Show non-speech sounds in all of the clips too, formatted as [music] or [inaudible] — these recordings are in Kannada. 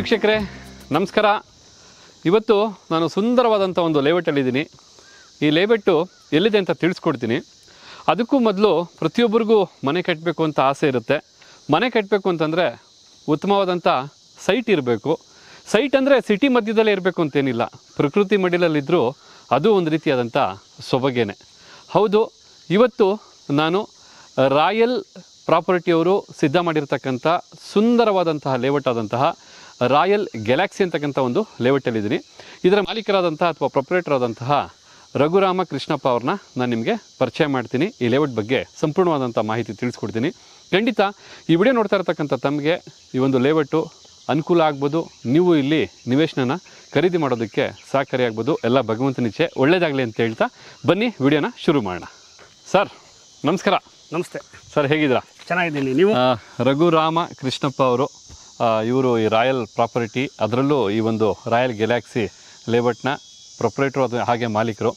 ವೀಕ್ಷಕರೇ, ನಮಸ್ಕಾರ. ಇವತ್ತು ನಾನು ಸುಂದರವಾದಂಥ ಒಂದು ಲೇಔಟಲ್ಲಿದ್ದೀನಿ ಈ ಲೇಔಟು ಎಲ್ಲಿದೆ ಅಂತ ತಿಳಿಸ್ಕೊಡ್ತೀನಿ. ಅದಕ್ಕೂ ಮೊದಲು ಪ್ರತಿಯೊಬ್ಬರಿಗೂ ಮನೆ ಕಟ್ಟಬೇಕು ಅಂತ ಆಸೆ ಇರುತ್ತೆ. ಮನೆ ಕಟ್ಟಬೇಕು ಅಂತಂದರೆ ಉತ್ತಮವಾದಂಥ ಸೈಟ್ ಇರಬೇಕು. ಸೈಟ್ ಅಂದರೆ ಸಿಟಿ ಮಧ್ಯದಲ್ಲೇ ಇರಬೇಕು ಅಂತೇನಿಲ್ಲ. ಪ್ರಕೃತಿ ಮಡಿಲಲ್ಲಿದ್ದರೂ ಅದು ಒಂದು ರೀತಿಯಾದಂಥ ಸೊಬಗೇನೆ. ಹೌದು, ಇವತ್ತು ನಾನು ರಾಯಲ್ ಪ್ರಾಪರ್ಟಿಯವರು ಸಿದ್ಧ ಮಾಡಿರ್ತಕ್ಕಂಥ ಸುಂದರವಾದಂತಹ ಲೇಔಟ್ ಆದಂತಹ ರಾಯಲ್ ಗ್ಯಾಲಾಕ್ಸಿ ಅಂತಕ್ಕಂಥ ಒಂದು ಲೇಔಟಲ್ಲಿದ್ದೀನಿ ಇದರ ಮಾಲೀಕರಾದಂತಹ ಅಥವಾ ಪ್ರೊಪ್ರೇಟರ್ ಆದಂತಹ ರಘುರಾಮ ಕೃಷ್ಣಪ್ಪ ಅವ್ರನ್ನ ನಾನು ನಿಮಗೆ ಪರಿಚಯ ಮಾಡ್ತೀನಿ. ಈ ಲೇಔಟ್ ಬಗ್ಗೆ ಸಂಪೂರ್ಣವಾದಂಥ ಮಾಹಿತಿ ತಿಳಿಸ್ಕೊಡ್ತೀನಿ. ಖಂಡಿತ ಈ ವಿಡಿಯೋ ನೋಡ್ತಾ ಇರತಕ್ಕಂಥ ತಮಗೆ ಈ ಒಂದು ಲೇಔಟು ಅನುಕೂಲ ಆಗ್ಬೋದು. ನೀವು ಇಲ್ಲಿ ನಿವೇಶನನ ಖರೀದಿ ಮಾಡೋದಕ್ಕೆ ಸಹಕಾರಿಯಾಗ್ಬೋದು ಎಲ್ಲ ಭಗವಂತನಿಚ್ಛೆ ಒಳ್ಳೇದಾಗಲಿ ಅಂತ ಹೇಳ್ತಾ ಬನ್ನಿ ವಿಡಿಯೋನ ಶುರು ಮಾಡೋಣ. ಸರ್ ನಮಸ್ಕಾರ. ನಮಸ್ತೆ. ಸರ್ ಹೇಗಿದ್ದೀರಾ? ಚೆನ್ನಾಗಿದ್ದೀನಿ. ನೀವು? ರಘುರಾಮ ಕೃಷ್ಣಪ್ಪ ಅವರು ಇವರು ಈ ರಾಯಲ್ ಪ್ರಾಪರ್ಟಿ, ಅದರಲ್ಲೂ ಈ ಒಂದು ರಾಯಲ್ ಗೆಲ್ಯಾಕ್ಸಿ ಲೇಬಟ್ನ ಪ್ರೊಪ್ರೇಟ್ರು ಅದು ಹಾಗೆ ಮಾಲೀಕರು.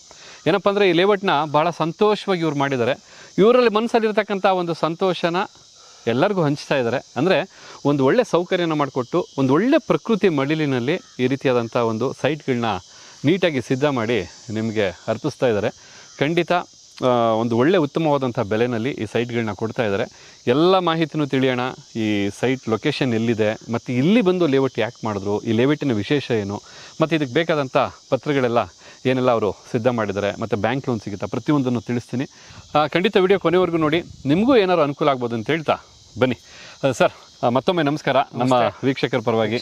ಏನಪ್ಪ ಅಂದರೆ ಈ ಲೇಬಟ್ನ ಭಾಳ ಸಂತೋಷವಾಗಿ ಇವ್ರು ಮಾಡಿದ್ದಾರೆ. ಇವರಲ್ಲಿ ಮನಸ್ಸಲ್ಲಿರ್ತಕ್ಕಂಥ ಒಂದು ಸಂತೋಷನ ಎಲ್ಲರಿಗೂ ಹಂಚ್ತಾ ಇದ್ದಾರೆ. ಅಂದರೆ ಒಂದು ಒಳ್ಳೆ ಸೌಕರ್ಯನ ಮಾಡಿಕೊಟ್ಟು, ಒಂದು ಒಳ್ಳೆ ಪ್ರಕೃತಿ ಮಡಿಲಿನಲ್ಲಿ ಈ ರೀತಿಯಾದಂಥ ಒಂದು ಸೈಟ್ಗಳನ್ನ ನೀಟಾಗಿ ಸಿದ್ಧ ಮಾಡಿ ನಿಮಗೆ ಅರ್ಪಿಸ್ತಾ ಇದ್ದಾರೆ. ಖಂಡಿತ ಒಂದು ಒಳ್ಳೆ ಉತ್ತಮವಾದಂಥ ಬೆಲೆನಲ್ಲಿ ಈ ಸೈಟ್ಗಳನ್ನ ಕೊಡ್ತಾ ಇದ್ದಾರೆ. ಎಲ್ಲ ಮಾಹಿತಿನೂ ತಿಳಿಯೋಣ. ಈ ಸೈಟ್ ಲೊಕೇಶನ್ ಎಲ್ಲಿದೆ ಮತ್ತು ಇಲ್ಲಿ ಬಂದು ಲೇಔಟ್ ಯಾಕೆ ಮಾಡಿದ್ರು ಈ ಲೇಔಟಿನ ವಿಶೇಷ ಏನು ಮತ್ತು ಇದಕ್ಕೆ ಬೇಕಾದಂಥ ಪತ್ರಗಳೆಲ್ಲ ಏನೆಲ್ಲ ಅವರು ಸಿದ್ಧ ಮಾಡಿದ್ದಾರೆ ಮತ್ತು ಬ್ಯಾಂಕ್ ಲೋನ್ ಸಿಗುತ್ತಾ ಪ್ರತಿಯೊಂದನ್ನು ತಿಳಿಸ್ತೀನಿ. ಖಂಡಿತ ವಿಡಿಯೋ ಕೊನೆವರೆಗೂ ನೋಡಿ. ನಿಮಗೂ ಏನಾದ್ರು ಅನುಕೂಲ ಆಗ್ಬೋದು ಅಂತ ಹೇಳ್ತಾ ಬನ್ನಿ. ಸರ್ ಮತ್ತೊಮ್ಮೆ ನಮಸ್ಕಾರ. ನಮ್ಮ ವೀಕ್ಷಕರ ಪರವಾಗಿ.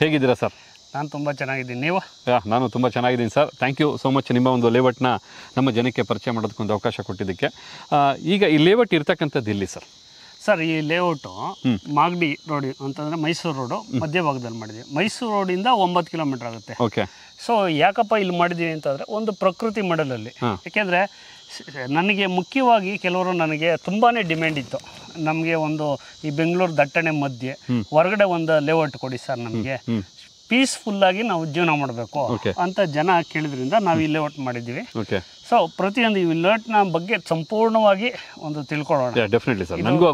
ಹೇಗಿದ್ದೀರಾ ಸರ್? ನಾನು ತುಂಬ ಚೆನ್ನಾಗಿದ್ದೀನಿ. ನೀವು? ಯಾ, ನಾನು ತುಂಬ ಚೆನ್ನಾಗಿದ್ದೀನಿ sir. Thank you so much ನಿಮ್ಮ ಒಂದು ಲೇಔಟ್ನ ನಮ್ಮ ಜನಕ್ಕೆ ಪರಿಚಯ ಮಾಡೋದಕ್ಕೊಂದು ಅವಕಾಶ ಕೊಟ್ಟಿದ್ದಕ್ಕೆ. ಈಗ ಈ ಲೇಔಟ್ ಇರ್ತಕ್ಕಂಥದ್ದು ಇಲ್ಲಿ ಸರ್? ಸರ್ ಈ ಲೇಔಟು ಮಾಗಡಿ ರೋಡ್ ಅಂತಂದರೆ ಮೈಸೂರು ರೋಡು ಮಧ್ಯಭಾಗದಲ್ಲಿ ಮಾಡಿದ್ವಿ ಮೈಸೂರು ರೋಡಿಂದ ಒಂಬತ್ತು ಕಿಲೋಮೀಟರ್ ಆಗುತ್ತೆ. ಓಕೆ. ಸೊ ಯಾಕಪ್ಪ ಇಲ್ಲಿ ಮಾಡಿದ್ದೀವಿ ಅಂತಂದರೆ ಒಂದು ಪ್ರಕೃತಿ ಮಡಲಲ್ಲಿ. ಅಲ್ಲಿ ಯಾಕೆಂದರೆ ನನಗೆ ಮುಖ್ಯವಾಗಿ ಕೆಲವರು ನನಗೆ ತುಂಬಾ ಡಿಮ್ಯಾಂಡ್ ಇತ್ತು. ನಮಗೆ ಒಂದು ಈ ಬೆಂಗಳೂರು ದಟ್ಟಣೆ ಮಧ್ಯೆ ಹೊರಗಡೆ ಒಂದು ಲೇಔಟ್ ಕೊಡಿ ಸರ್ ನಮಗೆ. ಹ್ಞೂ ಪೀಸ್ಫುಲ್ಲಾಗಿ ನಾವು ಜೀವನ ಮಾಡಬೇಕು ಅಂತ ಜನ ಕೇಳಿದ್ರಿಂದ ನಾವು ಇಲ್ಲೇ ಒಟ್ಟು ಮಾಡಿದ್ದೀವಿ. ಓಕೆ ಸೊ ಪ್ರತಿಯೊಂದು ಈ ವಿಲ್ಲಟ್ನ ಬಗ್ಗೆ ಸಂಪೂರ್ಣವಾಗಿ ಒಂದು ತಿಳ್ಕೊಳ್ಳೋಣ. ಡೆಫಿನೆಟ್ಲಿ ಸರ್ ನನಗೂ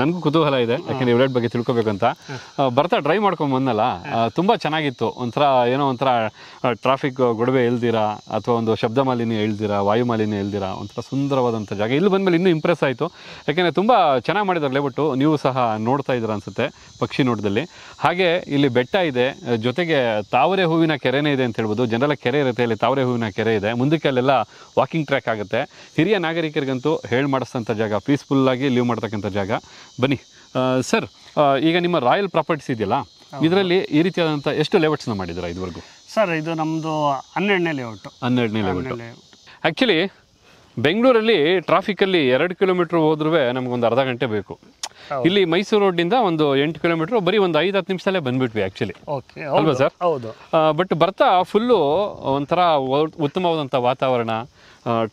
ನನಗೂ ಕುತೂಹಲ ಇದೆ. ಯಾಕಂದ್ರೆ ಲೇಔಟ್ ಬಗ್ಗೆ ತಿಳ್ಕೊಬೇಕಂತ ಅಂತ. ಬರ್ತಾ ಡ್ರೈವ್ ಮಾಡ್ಕೊಂಡು ಬಂದಲ್ಲ ತುಂಬ ತುಂಬಾ ಚೆನ್ನಾಗಿತ್ತು. ಒಂಥರ ಏನೋ ಒಂಥರ ಟ್ರಾಫಿಕ್ ಗೊಡವೆ ಇಲ್ದಿರಾ ಅಥವಾ ಒಂದು ಶಬ್ದ ಮಾಲಿನ್ಯ ಇಲ್ದಿರಾ ವಾಯು ಮಾಲಿನ್ಯ ಇಲ್ದಿರಾ ಒಂಥರ ಸುಂದರವಾದಂಥ ಜಾಗ. ಇಲ್ಲಿ ಬಂದಮೇಲೆ ಇನ್ನೂ ಇಂಪ್ರೆಸ್ ಆಯಿತು. ಯಾಕೆಂದರೆ ತುಂಬ ಚೆನ್ನಾಗಿ ಮಾಡಿದ್ದಾರೆ ಲೇಬಿಟ್ಟು ನೀವು ಸಹ ನೋಡ್ತಾ ಇದ್ದೀರ ಅನ್ಸುತ್ತೆ ಪಕ್ಷಿ ನೋಟದಲ್ಲಿ. ಹಾಗೆ ಇಲ್ಲಿ ಬೆಟ್ಟ ಇದೆ. ಜೊತೆಗೆ ತಾವರೆ ಹೂವಿನ ಕೆರೆನೇ ಇದೆ ಅಂತ ಹೇಳ್ಬೋದು. ಜನರಲ್ಲ ಕೆರೆ ಇರುತ್ತೆ ಇಲ್ಲಿ ತಾವರೆ ಹೂವಿನ ಕೆರೆ ಇದೆ. ಮುಂದಕ್ಕೆ ಅಲ್ಲೆಲ್ಲ ವಾಕಿಂಗ್ ಟ್ರ್ಯಾಕ್ ಆಗುತ್ತೆ. ಹಿರಿಯ ನಾಗರಿಕರಿಗಂತೂ ಹೇಳಿ ಮಾಡಿಸ್ತಂಥ ಜಾಗ ಪೀಸ್ಫುಲ್ಲಾಗಿ ಲೀವ್ ಮಾಡ್ತಕ್ಕಂಥ ಜಾಗ. ಬನ್ನಿ. ಸರ್ ಈಗ ನಿಮ್ಮ ರಾಯಲ್ ಪ್ರಾಪರ್ಟೀಸ್ ಇದೆಯಲ್ಲ ಇದರಲ್ಲಿ ಈ ರೀತಿಯಾದಂಥ ಎಷ್ಟು ಲೇಔಟ್ಸ್ನ ಮಾಡಿದ್ದೀರಾ ಇದುವರೆಗೂ? ಸರ್ ಇದು ನಮ್ಮದು ಹನ್ನೆರಡನೇ ಲೇಔಟ್ ಹನ್ನೆರಡನೇ ಲೇಔಟ್ ಆ್ಯಕ್ಚುಲಿ ಬೆಂಗಳೂರಲ್ಲಿ ಟ್ರಾಫಿಕಲ್ಲಿ ಎರಡು ಕಿಲೋಮೀಟ್ರ್ ಹೋದ್ರೂ ನಮಗೊಂದು ಅರ್ಧ ಗಂಟೆ ಬೇಕು. ಇಲ್ಲಿ ಮೈಸೂರು ರೋಡ್ನಿಂದ ಒಂದು ಎಂಟು ಕಿಲೋಮೀಟ್ರ್ ಬರೀ ಒಂದು ಐದು ಹತ್ತು ನಿಮಿಷದಲ್ಲೇ ಬಂದ್ಬಿಟ್ವಿ ಆ್ಯಕ್ಚುಲಿ ಓಕೆ ಅಲ್ವಾ ಸರ್? ಹೌದು. ಬಟ್ ಬರ್ತಾ ಫುಲ್ಲು ಒಂಥರ ಉತ್ತಮವಾದಂಥ ವಾತಾವರಣ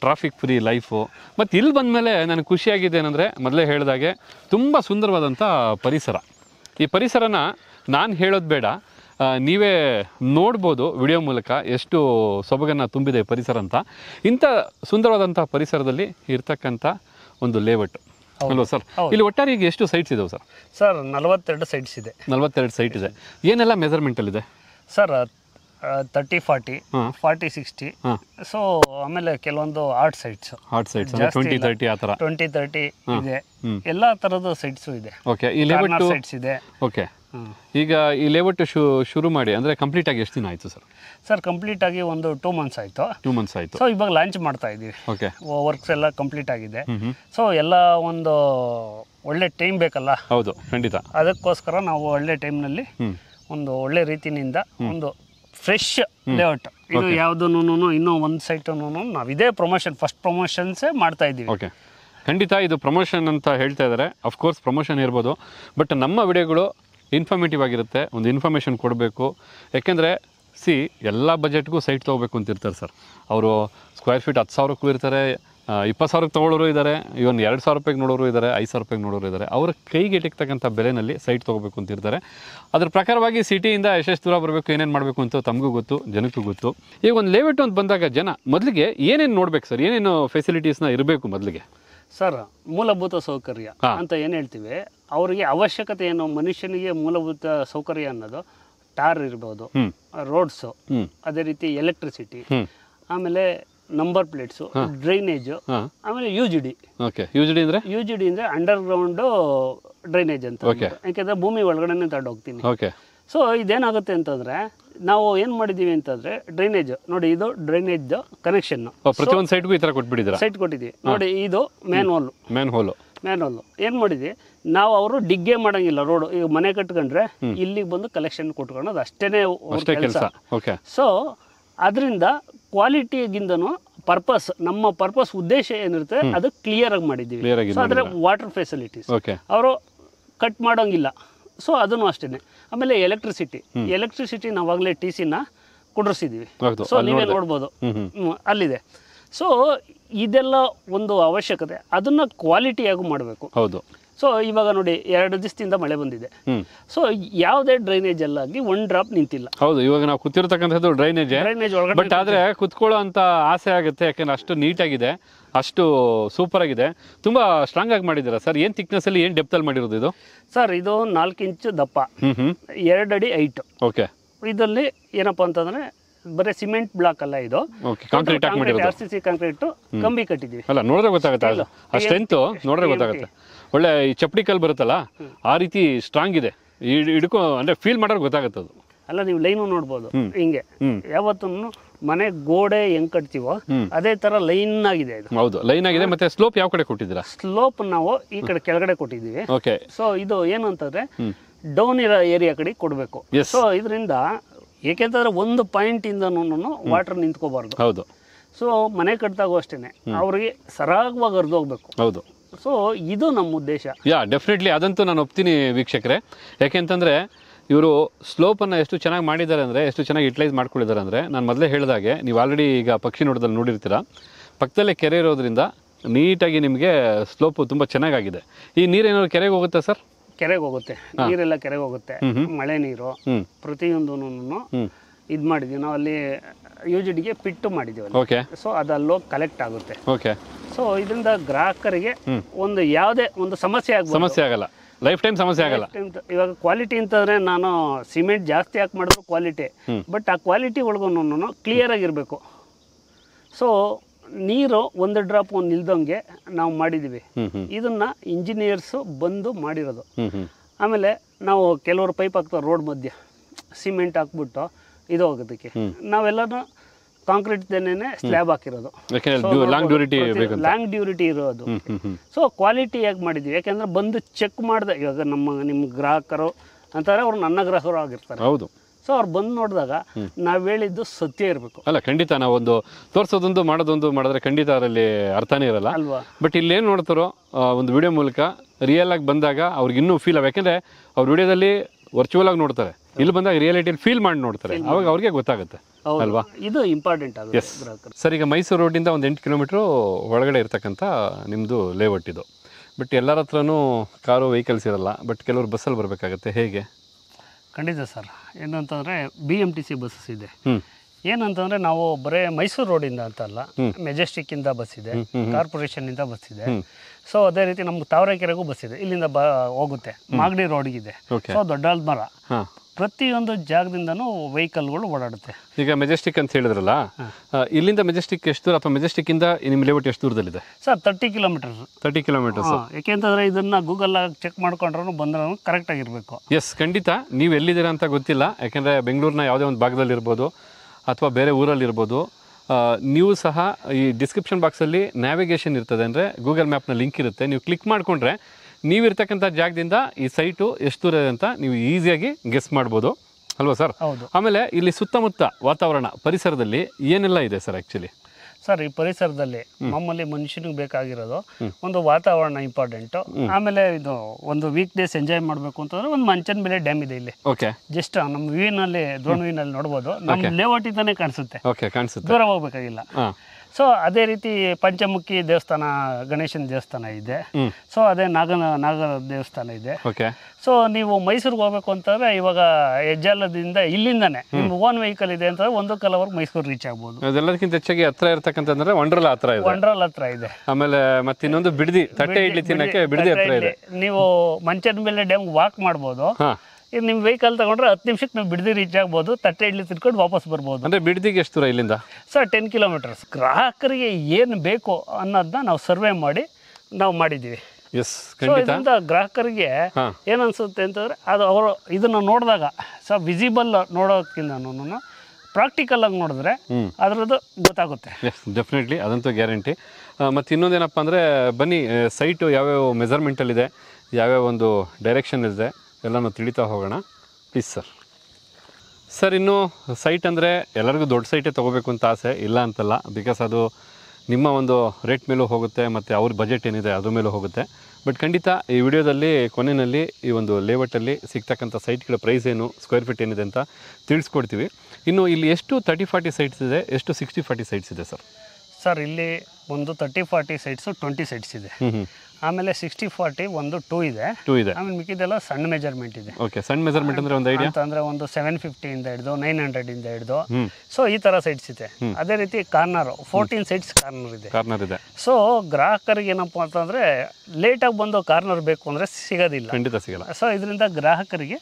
ಟ್ರಾಫಿಕ್ ಫ್ರೀ ಲೈಫು ಮತ್ತು ಇಲ್ಲಿ ಬಂದಮೇಲೆ ನನಗೆ ಖುಷಿಯಾಗಿದೆ ಏನಂದರೆ ಮೊದಲೇ ಹೇಳಿದಾಗೆ ತುಂಬ ಸುಂದರವಾದಂಥ ಪರಿಸರ. ಈ ಪರಿಸರನ ನಾನು ಹೇಳೋದು ಬೇಡ. ನೀವೇ ನೋಡ್ಬೋದು ವಿಡಿಯೋ ಮೂಲಕ ಎಷ್ಟು ಸೊಬಗನ್ನು ತುಂಬಿದೆ ಈ ಪರಿಸರ ಅಂತ. ಇಂಥ ಸುಂದರವಾದಂಥ ಪರಿಸರದಲ್ಲಿ ಇರ್ತಕ್ಕಂಥ ಒಂದು ಲೇಔಟ್. ಅಲ್ವಾ ಸರ್? ಇಲ್ಲಿ ಒಟ್ಟಾರೆ ಈಗ ಎಷ್ಟು ಸೈಟ್ಸ್ ಇದಾವೆ ಸರ್? ಸರ್ ನಲವತ್ತೆರಡು ಸೈಟ್ಸ್ ಇದೆ. ನಲವತ್ತೆರಡು ಸೈಟ್ ಇದೆ. ಏನೆಲ್ಲ ಮೆಜರ್ಮೆಂಟಲ್ಲಿದೆ sir thirty forty. Forty sixty so ಆಮೇಲೆ ಕೆಲವೊಂದು odd sites odd sites twenty thirty ಆ ಥರ ಟ್ವೆಂಟಿ ತರ್ಟಿ ಇದೆ. ಎಲ್ಲ ಥರದ ಸೈಟ್ಸು ಇದೆ. ಓಕೆ ಈ ಲೇಔಟ್ ಸೈಟ್ಸ್ ಇದೆ. ಓಕೆ ಈಗ ಈ ಲೇಔಟ್ ಶು ಶುರು ಮಾಡಿ ಅಂದರೆ ಕಂಪ್ಲೀಟ್ ಆಗಿ ಎಷ್ಟು ದಿನ ಆಯಿತು ಸರ್ ಸರ್ ಕಂಪ್ಲೀಟ್ ಆಗಿ ಒಂದು ಟೂ ಮಂತ್ಸ್ ಆಯಿತು. ಟೂ ಮಂತ್ಸ್ ಆಯಿತು. ಸೊ ಇವಾಗ ಲಾಂಚ್ ಮಾಡ್ತಾ ಇದ್ದೀವಿ ಓಕೆ ವರ್ಕ್ಸ್ ಎಲ್ಲ ಕಂಪ್ಲೀಟ್ ಆಗಿದೆ. ಸೊ ಎಲ್ಲ ಒಂದು ಒಳ್ಳೆ ಟೈಮ್ ಬೇಕಲ್ಲ? ಹೌದು ಖಂಡಿತ. ಅದಕ್ಕೋಸ್ಕರ ನಾವು ಒಳ್ಳೆ ಟೈಮ್ನಲ್ಲಿ ಒಂದು ಒಳ್ಳೆ ರೀತಿಯಿಂದ ಒಂದು ಫ್ರೆಶ್ ಲೇಔಟ್ ಇದು ಯಾವುದನ್ನು ಇನ್ನೂ ಒಂದು ಸೈಟನ್ನು ನಾವು ಇದೇ ಪ್ರಮೋಷನ್ ಫಸ್ಟ್ ಪ್ರಮೋಷನ್ಸೇ ಮಾಡ್ತಾ ಇದ್ದೀವಿ ಓಕೆ ಖಂಡಿತ ಇದು ಪ್ರಮೋಷನ್ ಅಂತ ಹೇಳ್ತಾ ಇದ್ದಾರೆ ಅಫ್ಕೋರ್ಸ್ ಪ್ರಮೋಷನ್ ಇರ್ಬೋದು. ಬಟ್ ನಮ್ಮ ವಿಡಿಯೋಗಳು ಇನ್ಫಾರ್ಮೇಟಿವ್ ಆಗಿರುತ್ತೆ. ಒಂದು ಇನ್ಫಾರ್ಮೇಷನ್ ಕೊಡಬೇಕು. ಯಾಕೆಂದರೆ ಸಿ ಎಲ್ಲ ಬಜೆಟ್ಗೂ ಸೈಟ್ ತೊಗೋಬೇಕು ಅಂತ ಇರ್ತಾರೆ ಸರ್. ಅವರು ಸ್ಕ್ವೇರ್ ಫೀಟ್ ಹತ್ತು ಸಾವಿರಕ್ಕೂ ಇರ್ತಾರೆ. ಇಪ್ಪತ್ತು ಸಾವಿರಕ್ಕೆ ತೊಗೊಳ್ಳೋರು ಇದ್ದಾರೆ ಇವನ್ ಎರಡು ಸಾವಿರ ರೂಪಾಯಿಗೆ ನೋಡೋರು ಇದ್ದಾರೆ ಐದು ಸಾವಿರ ರೂಪಾಯಿಗೆ ನೋಡೋರು ಇದ್ದಾರೆ ಅವ್ರ ಕೈಗೆ ಎಟಕ್ತಕ್ಕಂಥ ಬೆಲೆನಲ್ಲಿ ಸೈಟ್ ತೊಗೋಬೇಕು ಅಂತ ಇರ್ತಾರೆ. ಅದ್ರ ಪ್ರಕಾರವಾಗಿ ಸಿಟಿಯಿಂದ ಎಷ್ಟೆಷ್ಟು ದೂರ ಬರಬೇಕು ಏನೇನು ಮಾಡಬೇಕು ಅಂತ ತಮಗೂ ಗೊತ್ತು ಜನಕ್ಕೂ ಗೊತ್ತು. ಈಗ ಒಂದು ಲೇಔಟ್ ಅಂತ ಬಂದಾಗ ಜನ ಮೊದಲಿಗೆ ಏನೇನು ನೋಡ್ಬೇಕು ಸರ್? ಏನೇನು ಫೆಸಿಲಿಟೀಸ್ನ ಇರಬೇಕು ಮೊದಲಿಗೆ? ಸರ್ ಮೂಲಭೂತ ಸೌಕರ್ಯ ಅಂತ ಏನು ಹೇಳ್ತೀವಿ ಅವರಿಗೆ ಅವಶ್ಯಕತೆ ಏನು ಮನುಷ್ಯನಿಗೆ ಮೂಲಭೂತ ಸೌಕರ್ಯ ಅನ್ನೋದು ಟಾರ್ ಇರ್ಬೋದು ರೋಡ್ಸು ಅದೇ ರೀತಿ ಎಲೆಕ್ಟ್ರಿಸಿಟಿ ಆಮೇಲೆ ನಂಬರ್ ಪ್ಲೇಟ್ಸು ಡ್ರೈನೇಜು ಆಮೇಲೆ U G D okay U G D ಅಂದ್ರೆ? ಯು ಜಿ ಡಿ ಅಂದ್ರೆ ಅಂಡರ್ ಗ್ರೌಂಡ್ ಡ್ರೈನೇಜ್ ಅಂತ. ಯಾಕೆಂದ್ರೆ ಭೂಮಿ ಒಳಗಡೆನೆ ತಗೊಂಡೋಗ್ತೀನಿ ಓಕೆ ಸೊ ಇದೇನಾಗುತ್ತೆ ಅಂತಂದ್ರೆ ನಾವು ಏನು ಮಾಡಿದೀವಿ ಅಂತಂದರೆ ಡ್ರೈನೇಜ್ ನೋಡಿ ಇದು ಡ್ರೈನೇಜ್ ಕನೆಕ್ಷನ್ ಪ್ರತಿಯೊಂದು ಸೈಡ್ಗೂ ಈ ಥರ ಕೊಟ್ಬಿಟ್ಟಿದ್ದೀರಾ? ಸೈಟ್ ಕೊಟ್ಟಿದ್ದೀವಿ. ನೋಡಿ ಇದು manhole manhole manhole ಏನು ಮಾಡಿದ್ವಿ? ನಾವು ಅವರು ಡಿಗ್ಗೆ ಮಾಡಂಗಿಲ್ಲ ರೋಡ್ ಈಗ ಮನೆ ಕಟ್ಕೊಂಡ್ರೆ ಇಲ್ಲಿಗೆ ಬಂದು ಕಲೆಕ್ಷನ್ ಕೊಟ್ಕೊಳ್ಳೋದು ಅಷ್ಟೇನೆ ಕೆಲಸ. ಸೊ ಅದರಿಂದ ಕ್ವಾಲಿಟಿಗಿಂತನೂ ಪರ್ಪಸ್ ನಮ್ಮ ಪರ್ಪಸ್ ಉದ್ದೇಶ ಏನಿರುತ್ತೆ ಅದು ಕ್ಲಿಯರ್ ಆಗಿ ಮಾಡಿದ್ದೀವಿ. ಸೊ ಅದರ ವಾಟರ್ ಫೆಸಿಲಿಟೀಸ್ ಅವರು ಕಟ್ ಮಾಡೋಂಗಿಲ್ಲ. ಸೊ ಅದನ್ನು ಅಷ್ಟೇ ಆಮೇಲೆ ಎಲೆಕ್ಟ್ರಿಸಿಟಿ ಎಲೆಕ್ಟ್ರಿಸಿಟಿ ನಾವಾಗಲೇ ಟಿ ಸಿನ ಕುಡ್ರಿಸಿದ್ದೀವಿ. ಹೌದು ಸೊ ನೀವೇ ನೋಡ್ಬೋದು. ಅಲ್ಲಿದೆ. ಸೊ ಇದೆಲ್ಲ ಒಂದು ಅವಶ್ಯಕತೆ. ಅದನ್ನು ಕ್ವಾಲಿಟಿಯಾಗೂ ಮಾಡಬೇಕು. ಹೌದು. ಸೊ ಇವಾಗ ನೋಡಿ ಎರಡು ದಿವಸದಿಂದ ಮಳೆ ಬಂದಿದೆ. ಸೊ ಯಾವುದೇ ಡ್ರೈನೇಜ್ ಅಲ್ಲಾಗಿ ಒನ್ ಡ್ರಾಪ್ ನಿಂತಿಲ್ಲ. ಹೌದು ಇವಾಗ ನಾವು ಕೂತಿರ್ತಕ್ಕಂಥದ್ದು ಡ್ರೈನೇಜ್ ಡ್ರೈನೇಜ್ ಒಳಗಡೆ ಬಟ್ ಆದ್ರೆ ಕುತ್ಕೊಳ್ಳೋ ಅಂತ ಆಸೆ ಆಗುತ್ತೆ ಯಾಕಂದ್ರೆ ಅಷ್ಟು ನೀಟಾಗಿದೆ ಅಷ್ಟು ಸೂಪರ್ ಆಗಿದೆ. ತುಂಬಾ ಸ್ಟ್ರಾಂಗ್ ಆಗಿ ಮಾಡಿದ್ದೀರಾ ಸರ್? ಏನ್ thickness ಅಲ್ಲಿ ಏನು ಡೆಪ್ತ್ ಅಲ್ಲಿ ಮಾಡಿರೋದು ಇದು? ಸರ್ ಇದು ನಾಲ್ಕು ಇಂಚು ದಪ್ಪ. ಎರಡು ಅಡಿ ಹೈಟ್ ಓಕೆ ಇದರಲ್ಲಿ ಏನಪ್ಪ ಅಂತಂದ್ರೆ ಬರೀ ಸಿಮೆಂಟ್ ಬ್ಲಾಕ್ ಅಲ್ಲ ಇದು. Okay concrete R C C concrete ಕಂಬಿ ಕಟ್ಟಿದೀವಿ. ಅಲ್ಲ ನೋಡಿದ್ರೆ ಗೊತ್ತಾಗುತ್ತೆ ಸ್ಟ್ರೆಂತ್ ನೋಡಿದ್ರೆ ಗೊತ್ತಾಗುತ್ತೆ. ಒಳ್ಳೆ ಈ ಚಪ್ಪಡಿ ಕಲ್ಲು ಬರುತ್ತಲ್ಲ ಆ ರೀತಿ ಸ್ಟ್ರಾಂಗ್ ಇದೆ. ಹಿಡ್- ಹಿಡ್ಕೊ ಅಂದ್ರೆ ಫೀಲ್ ಮಾಡೋರು ಗೊತ್ತಾಗುತ್ತೆ ಅದು ಅಲ್ಲ ನೀವು ಲೈನು ನೋಡ್ಬೋದು. ಹಿಂಗೆ. ಯಾವತ್ತೂ ಮನೆ ಗೋಡೆ ಹೆಂಗ್ ಕಟ್ತೀವೋ ಅದೇ ತರ ಲೈನ್ ಆಗಿದೆ ಇದು. ಹೌದು ಲೈನ್ ಆಗಿದೆ ಮತ್ತೆ ಸ್ಲೋಪ್ ಯಾವ ಕಡೆ ಕೊಟ್ಟಿದ್ದೀರಾ? ಸ್ಲೋಪ್ ನಾವು ಈ ಕಡೆ ಕೆಳಗಡೆ ಕೊಟ್ಟಿದ್ದೀವಿ. ಓಕೆ. ಸೊ ಇದು ಏನು ಅಂತಂದ್ರೆ ಡೌನ್ ಇರೋ ಏರಿಯಾ ಕಡೆ ಕೊಡಬೇಕು. ಸೊ ಇದರಿಂದ ಏಕೆಂತಂದ್ರೆ ಒಂದು ಪಾಯಿಂಟ್ ಇಂದನೂ ವಾಟರ್ ನಿಂತ್ಕೋಬಾರ್ದು. ಹೌದು. ಸೊ ಮನೆ ಕಟ್ಟಿದಾಗೂ ಅಷ್ಟೇನೆ. ಅವ್ರಿಗೆ ಸರಾಗವಾಗಿ ಹರಿದು ಹೋಗ್ಬೇಕು ಹೌದು. ಸೊ ಇದು ನಮ್ಮ ಉದ್ದೇಶ. ಯಾ ಡೆಫಿನೆಟ್ಲಿ ಅದಂತೂ ನಾನು ಒಪ್ತೀನಿ ವೀಕ್ಷಕರೇ. ಯಾಕೆಂತಂದರೆ ಇವರು ಸ್ಲೋಪನ್ನು ಎಷ್ಟು ಚೆನ್ನಾಗಿ ಮಾಡಿದ್ದಾರೆ ಅಂದರೆ ಎಷ್ಟು ಚೆನ್ನಾಗಿ ಯುಟಿಲೈಸ್ ಮಾಡ್ಕೊಂಡಿದ್ದಾರೆ ಅಂದರೆ ನಾನು ಮೊದಲೇ ಹೇಳಿದಾಗೆ ನೀವು ಆಲ್ರೆಡಿ ಈಗ ಪಕ್ಷಿ ನೋಡೋದಲ್ಲಿ ನೋಡಿರ್ತೀರ ಪಕ್ಕದಲ್ಲೇ ಕೆರೆ ಇರೋದ್ರಿಂದ ನೀಟಾಗಿ ನಿಮಗೆ ಸ್ಲೋಪು ತುಂಬ ಚೆನ್ನಾಗಾಗಿದೆ. ಈ ನೀರೇನಾದ್ರು ಕೆರೆಗೆ ಹೋಗುತ್ತಾ ಸರ್? ಕೆರೆಗೆ ಹೋಗುತ್ತೆ. ನೀರೆಲ್ಲ ಕೆರೆಗೆ ಹೋಗುತ್ತೆ. ಮಳೆ ನೀರು ಪ್ರತಿಯೊಂದು ಪ್ರತಿಯೊಂದೂ ಇದು ಮಾಡಿದ್ವಿ. ನಾವು ಅಲ್ಲಿ ಯೂಜಿಡಿಗೆ ಪಿಟ್ಟು ಮಾಡಿದ್ದೀವಿ ಓಕೆ ಸೊ ಅದು ಅಲ್ಲೋಗಿ ಕಲೆಕ್ಟ್ ಆಗುತ್ತೆ. ಓಕೆ ಸೊ ಇದರಿಂದ ಗ್ರಾಹಕರಿಗೆ ಒಂದು ಯಾವುದೇ ಒಂದು ಸಮಸ್ಯೆ ಆಗ್ಬೋದು. ಸಮಸ್ಯೆ ಆಗಲ್ಲ. ಲೈಫ್ ಟೈಮ್ ಸಮಸ್ಯೆ ಆಗಲ್ಲ. ಇವಾಗ ಕ್ವಾಲಿಟಿ ಅಂತಂದ್ರೆ ನಾನು ಸಿಮೆಂಟ್ ಜಾಸ್ತಿ ಹಾಕಿ ಮಾಡಿದ್ರು ಕ್ವಾಲಿಟಿ ಬಟ್ ಆ ಕ್ವಾಲಿಟಿ ಒಳಗೂ ಕ್ಲಿಯರ್ ಆಗಿರಬೇಕು. ಸೊ ನೀರು ಒಂದು ಡ್ರಾಪ್ ಒಂದು ನಿಲ್ದಂಗೆ ನಾವು ಮಾಡಿದ್ದೀವಿ ಇದನ್ನ ಇಂಜಿನಿಯರ್ಸು ಬಂದು ಮಾಡಿರೋದು. ಆಮೇಲೆ ನಾವು ಕೆಲವರು ಪೈಪ್ ಹಾಕ್ತಾರೆ ರೋಡ್ ಮಧ್ಯೆ. ಸಿಮೆಂಟ್ ಹಾಕ್ಬಿಟ್ಟು ಇದು ಹೋಗೋದಕ್ಕೆ ನಾವೆಲ್ಲನೂ ಕಾಂಕ್ರೀಟ್ ದೇನೆ ಸ್ಲ್ಯಾಬ್ ಹಾಕಿರೋದು. ಯಾಕೆಂದ್ರೆ ಲಾಂಗ್ ಡ್ಯೂರಿಟಿ ಲಾಂಗ್ ಡ್ಯೂರಿಟಿ ಇರೋದು. ಸೊ ಕ್ವಾಲಿಟಿ ಹೇಗೆ ಮಾಡಿದ್ವಿ? ಯಾಕೆಂದ್ರೆ ಬಂದು ಚೆಕ್ ಮಾಡಿದೆ ಇವಾಗ ನಮ್ಮ ನಿಮ್ಮ ಗ್ರಾಹಕರು ಅಂತಾರೆ ಅವ್ರು ನನ್ನ ಗ್ರಾಹಕರು ಆಗಿರ್ತಾರೆ. ಹೌದು. ಸೊ ಅವ್ರು ಬಂದು ನೋಡಿದಾಗ ನಾವು ಹೇಳಿದ್ದು ಸತ್ಯ ಇರಬೇಕು. ಅಲ್ಲ ಖಂಡಿತ ನಾವೊಂದು ತೋರಿಸೋದೊಂದು ಮಾಡೋದೊಂದು ಮಾಡಿದ್ರೆ ಖಂಡಿತ ಅದರಲ್ಲಿ ಅರ್ಥನೇ ಇರಲ್ಲ. ಅಲ್ವಾ? ಬಟ್ ಇಲ್ಲೇನು ಏನು ನೋಡ್ತಾರೋ ಒಂದು ವಿಡಿಯೋ ಮೂಲಕ ರಿಯಲ್ ಆಗಿ ಬಂದಾಗ ಅವ್ರಿಗೆ ಇನ್ನೂ ಫೀಲ್ ಆಗ ಯಾಕೆಂದ್ರೆ ಅವ್ರ ವಿಡಿಯೋದಲ್ಲಿ ವರ್ಚುವಲ್ ಆಗಿ ನೋಡ್ತಾರೆ. ಇಲ್ಲಿ ಬಂದಾಗ ರಿಯಾಲಿಟಿಯಲ್ಲಿ ಫೀಲ್ ಮಾಡಿ ನೋಡ್ತಾರೆ. ಅವಾಗ ಅವ್ರಿಗೆ ಗೊತ್ತಾಗುತ್ತೆ ಅಲ್ವಾ? ಇದು ಇಂಪಾರ್ಟೆಂಟ್ ಎಸ್ ಸರ್ ಈಗ ಮೈಸೂರು ರೋಡಿಂದ ಒಂದು ಎಂಟು ಕಿಲೋಮೀಟ್ರು ಒಳಗಡೆ ಇರ್ತಕ್ಕಂಥ ನಿಮ್ಮದು ಲೇಔಟ್ ಇದು. ಬಟ್ ಎಲ್ಲರ ಹತ್ರನೂ ಕಾರು ವೆಹಿಕಲ್ಸ್ ಇರಲ್ಲ. ಬಟ್ ಕೆಲವರು ಬಸ್ಸಲ್ಲಿ ಬರಬೇಕಾಗತ್ತೆ. ಹೇಗೆ? ಖಂಡಿತ ಸರ್. ಏನಂತಂದರೆ B M T C buses ಇದೆ. ಏನಂತಂದ್ರೆ ನಾವು ಬರೇ ಮೈಸೂರು ರೋಡಿಂದ ಅಂತ ಅಂತಲ್ಲ ಮೆಜೆಸ್ಟಿಕ್ಕಿಂದ ಬಸ್ ಇದೆ ಕಾರ್ಪೊರೇಷನ್ನಿಂದ ಬಸ್ ಇದೆ ಸೊ ಅದೇ ರೀತಿ ನಮ್ಗೆ ತಾವರೆಕೆರೆಗೂ ಬಸ್ ಇದೆ. ಇಲ್ಲಿಂದ ಬ ಹೋಗುತ್ತೆ. ಮಾಗಡಿ ರೋಡ್ಗಿದೆ ಸೊ ದೊಡ್ಡ ಮರ. ಪ್ರತಿಯೊಂದು ಜಾಗದಿಂದನೂ ವೆಹಿಕಲ್ಗಳು ಓಡಾಡುತ್ತೆ. ಈಗ ಮೆಜೆಸ್ಟಿಕ್ ಅಂತ ಹೇಳಿದ್ರಲ್ಲ ಇಲ್ಲಿಂದ ಮೆಜೆಸ್ಟಿಕ್ ಎಷ್ಟು ದೂರ ಅಥವಾ ಮೆಜೆಸ್ಟಿಕ್ ಇಂದ ನಿಮ್ಮ ಲೇಔಟ್ ಎಷ್ಟು ದೂರದಲ್ಲಿದೆ? Sir thirty kilometre thirty kilometres ಯಾಕೆಂತಂದ್ರೆ ಇದನ್ನ ಗೂಗಲ್ ಚೆಕ್ ಮಾಡ್ಕೊಂಡ್ರೂ ಬಂದ್ರೆ ಕರೆಕ್ಟ್ ಆಗಿರ್ಬೇಕು. ಎಸ್ ಖಂಡಿತ. ನೀವು ಎಲ್ಲಿದ್ದೀರಾ ಅಂತ ಗೊತ್ತಿಲ್ಲ. ಯಾಕಂದ್ರೆ ಬೆಂಗಳೂರಿನ ಯಾವುದೇ ಒಂದು ಭಾಗದಲ್ಲಿ ಇರ್ಬೋದು ಅಥವಾ ಬೇರೆ ಊರಲ್ಲಿ ಇರ್ಬೋದು ನೀವು ಸಹ ಈ ಡಿಸ್ಕ್ರಿಪ್ಷನ್ ಬಾಕ್ಸಲ್ಲಿ ನ್ಯಾವಿಗೇಷನ್ ಇರ್ತದೆ ಅಂದರೆ ಗೂಗಲ್ ಮ್ಯಾಪ್ನ ಲಿಂಕ್ ಇರುತ್ತೆ. ನೀವು ಕ್ಲಿಕ್ ಮಾಡಿಕೊಂಡ್ರೆ ನೀವಿರ್ತಕ್ಕಂಥ ಜಾಗದಿಂದ ಈ ಸೈಟು ಎಷ್ಟು ದೂರ ಇದೆ ಅಂತ ನೀವು ಈಸಿಯಾಗಿ ಗೆಸ್ ಮಾಡ್ಬೋದು. ಅಲ್ವಾ ಸರ್ ಹೌದು. ಆಮೇಲೆ ಇಲ್ಲಿ ಸುತ್ತಮುತ್ತ ವಾತಾವರಣ ಪರಿಸರದಲ್ಲಿ ಏನೆಲ್ಲ ಇದೆ ಸರ್ ಆ್ಯಕ್ಚುಲಿ ಸರ್ ಈ ಪರಿಸರದಲ್ಲಿ ಮಾಮೂಲಿ ಮನುಷ್ಯನಿಗೆ ಬೇಕಾಗಿರೋದು ಒಂದು ವಾತಾವರಣ ಇಂಪಾರ್ಟೆಂಟು ಆಮೇಲೆ ಇದು ಒಂದು ವೀಕ್ ಡೇಸ್ ಎಂಜಾಯ್ ಮಾಡಬೇಕು ಅಂತಂದ್ರೆ ಒಂದು ಮಂಚನ ಮೇಲೆ ಡ್ಯಾಮ್ ಇದೆ ಇಲ್ಲಿ. ಜಸ್ಟ್ ನಮ್ಮ ವ್ಯೂನಲ್ಲಿ ಡ್ರೋನ್ ವ್ಯೂನಲ್ಲಿ ನೋಡ್ಬೋದು. ನಮ್ಮ ಲೇಔಟ್ ಇಂದಾನೆ ಕಾಣಿಸುತ್ತೆ. ದೂರ ಹೋಗ್ಬೇಕಾಗಿಲ್ಲ. ಸೊ ಅದೇ ರೀತಿ ಪಂಚಮುಖಿ ದೇವಸ್ಥಾನ ಗಣೇಶನ ದೇವಸ್ಥಾನ ಇದೆ. ಸೊ ಅದೇ ನಾಗನ ನಾಗ ದೇವಸ್ಥಾನ ಇದೆ. ಸೊ ನೀವು ಮೈಸೂರಿಗೆ ಹೋಗ್ಬೇಕು ಅಂತಂದ್ರೆ ಇವಾಗ ಹೆಜ್ಜಾಲದಿಂದ ಇಲ್ಲಿಂದಾನೆ. ನಿಮ್ಮ ಓನ್ ವೆಹಿಕಲ್ ಇದೆ ಅಂತಂದ್ರೆ ಒಂದು ಕಲವರ್ ಮೈಸೂರು ರೀಚ್ ಆಗ್ಬೋದು. ಅದೆಲ್ಲದಕ್ಕಿಂತ ಹೆಚ್ಚಾಗಿ ಹತ್ರ ಇರ್ತಕ್ಕಂಥದ್ರೆ ವಂಡ್ರಲ್ ಹತ್ರ ಇದೆ. ವಂಡ್ರಲ್ ಹತ್ರ ಇದೆ. ಆಮೇಲೆ ಮತ್ತೆ ಇನ್ನೊಂದು ಬಿಡದಿ ತಟ್ಟೆ ಇಡ್ಲಿ ತಿನ್ನಕ್ಕೆ ಬಿಡದಿ ಹತ್ರ ಇದೆ. ನೀವು ಮಂಚದ ಮೇಲೆ ಡ್ಯಾಮ್ ವಾಕ್ ಮಾಡ್ಬೋದು. ಇದು ನಿಮ್ಮ ವೆಹಿಕಲ್ ತಗೊಂಡ್ರೆ ಹತ್ತು ನಿಮಿಷಕ್ಕೆ ನೀವು ಬಿಡದಿ ರೀಚ್ ಆಗ್ಬೋದು ತಟ್ಟೆ ಇಡ್ಲಿ ತಿನ್ಕೊಂಡು ವಾಪಸ್ ಬರ್ಬೋದು. ಅಂದರೆ ಬಿಡದಿಗೆ ಎಷ್ಟು ದೂರ ಇಲ್ಲಿಂದ? ಸರ್ ಟೆನ್ ಕಿಲೋಮೀಟರ್ಸ್ ಗ್ರಾಹಕರಿಗೆ ಏನು ಬೇಕು ಅನ್ನೋದನ್ನ ನಾವು ಸರ್ವೆ ಮಾಡಿ ನಾವು ಮಾಡಿದ್ದೀವಿ ಎಸ್ ಇದರಿಂದ ಗ್ರಾಹಕರಿಗೆ. ಏನನ್ಸುತ್ತೆ ಅಂತಂದರೆ ಅದು ಅವರು ಇದನ್ನು ನೋಡಿದಾಗ ಸೊ ವಿಸಿಬಲ್ ನೋಡೋಕ್ಕಿಂತ ಪ್ರಾಕ್ಟಿಕಲ್ ಆಗಿ ನೋಡಿದ್ರೆ. ಅದರದ್ದು ಗೊತ್ತಾಗುತ್ತೆ. ಎಸ್ ಡೆಫಿನೆಟ್ಲಿ ಅದಂತೂ ಗ್ಯಾರಂಟಿ ಮತ್ತು ಇನ್ನೊಂದೇನಪ್ಪ ಅಂದರೆ ಬನ್ನಿ ಸೈಟು ಯಾವ್ಯಾವ ಮೆಜರ್ಮೆಂಟಲ್ಲಿದೆ ಯಾವ್ಯಾವ ಒಂದು ಡೈರೆಕ್ಷನ್ ಇದೆ ಎಲ್ಲನೂ ತಿಳಿತಾ ಹೋಗೋಣ. ಪ್ಲೀಸ್ ಸರ್ ಸರ್ ಇನ್ನು ಸೈಟ್ ಅಂದರೆ ಎಲ್ಲರಿಗೂ ದೊಡ್ಡ ಸೈಟೇ ತೊಗೋಬೇಕು ಅಂತ ಆಸೆ, ಇಲ್ಲ ಅಂತಲ್ಲ. ಬಿಕಾಸ್ ಅದು ನಿಮ್ಮ ಒಂದು ರೇಟ್ ಮೇಲೂ ಹೋಗುತ್ತೆ, ಮತ್ತು ಅವ್ರ ಬಜೆಟ್ ಏನಿದೆ ಅದ್ರ ಮೇಲೂ ಹೋಗುತ್ತೆ. ಬಟ್ ಖಂಡಿತ ಈ ವಿಡಿಯೋದಲ್ಲಿ, ಕೊನೆಯಲ್ಲಿ ಈ ಒಂದು ಲೇಔಟಲ್ಲಿ ಸಿಗ್ತಕ್ಕಂಥ ಸೈಟ್ಗಳ ಪ್ರೈಸ್ ಏನು ಸ್ಕ್ವೇರ್ ಫೀಟ್ ಏನಿದೆ ಅಂತ ತಿಳಿಸ್ಕೊಡ್ತೀವಿ. ಇನ್ನು ಇಲ್ಲಿ ಎಷ್ಟು ತರ್ಟಿ ಫಾರ್ಟಿ ಸೈಟ್ಸ್ ಇದೆ, ಎಷ್ಟು ಸಿಕ್ಸ್ಟಿ ಫಾರ್ಟಿ ಸೈಟ್ಸ್ ಇದೆ ಸರ್ ಸರ್ ಇಲ್ಲಿ ಒಂದು thirty forty sites twenty sites ಇದೆ. ಆಮೇಲೆ ಸಿಕ್ಸ್ಟಿ ಫಾರ್ಟಿ ಒಂದು ಟೂ ಇದೆ. ಟೂ ಇದೆ. ಆಮೇಲೆ ಮಿಕ್ಕಿದೆಲ್ಲ ಸಣ್ಣ ಮೆಜರ್ಮೆಂಟ್ ಇದೆ. ಓಕೆ ಸಣ್ಣ ಮೆಜರ್ಮೆಂಟ್ ಅಂದ್ರೆ ಒಂದು ಐಡಿಯಾ ಅಂತಂದರೆ ಒಂದು ಸೆವೆನ್ ಇಂದ ಹಿಡಿದು ನೈನ್ ಹಂಡ್ರೆಡಿಂದ ಹಿಡಿದು. ಹ್ಞೂ ಸೊ ಈ ತರ ಸೈಟ್ಸ್ ಇದೆ. ಅದೇ ರೀತಿ ಕಾರ್ನರ್ ಫೋರ್ಟೀನ್ ಸೈಟ್ಸ್ ಕಾರ್ನರ್ ಇದೆ. ಕಾರ್ನರ್ ಇದೆ. ಸೊ ಗ್ರಾಹಕರಿಗೆ ಏನಪ್ಪ ಅಂತಂದರೆ ಲೇಟಾಗಿ ಬಂದು ಕಾರ್ನರ್ ಬೇಕು ಅಂದ್ರೆ ಸಿಗೋದಿಲ್ಲ. ಖಂಡಿತ ಸಿಗಲ್ಲ. ಸೊ ಇದರಿಂದ ಗ್ರಾಹಕರಿಗೆ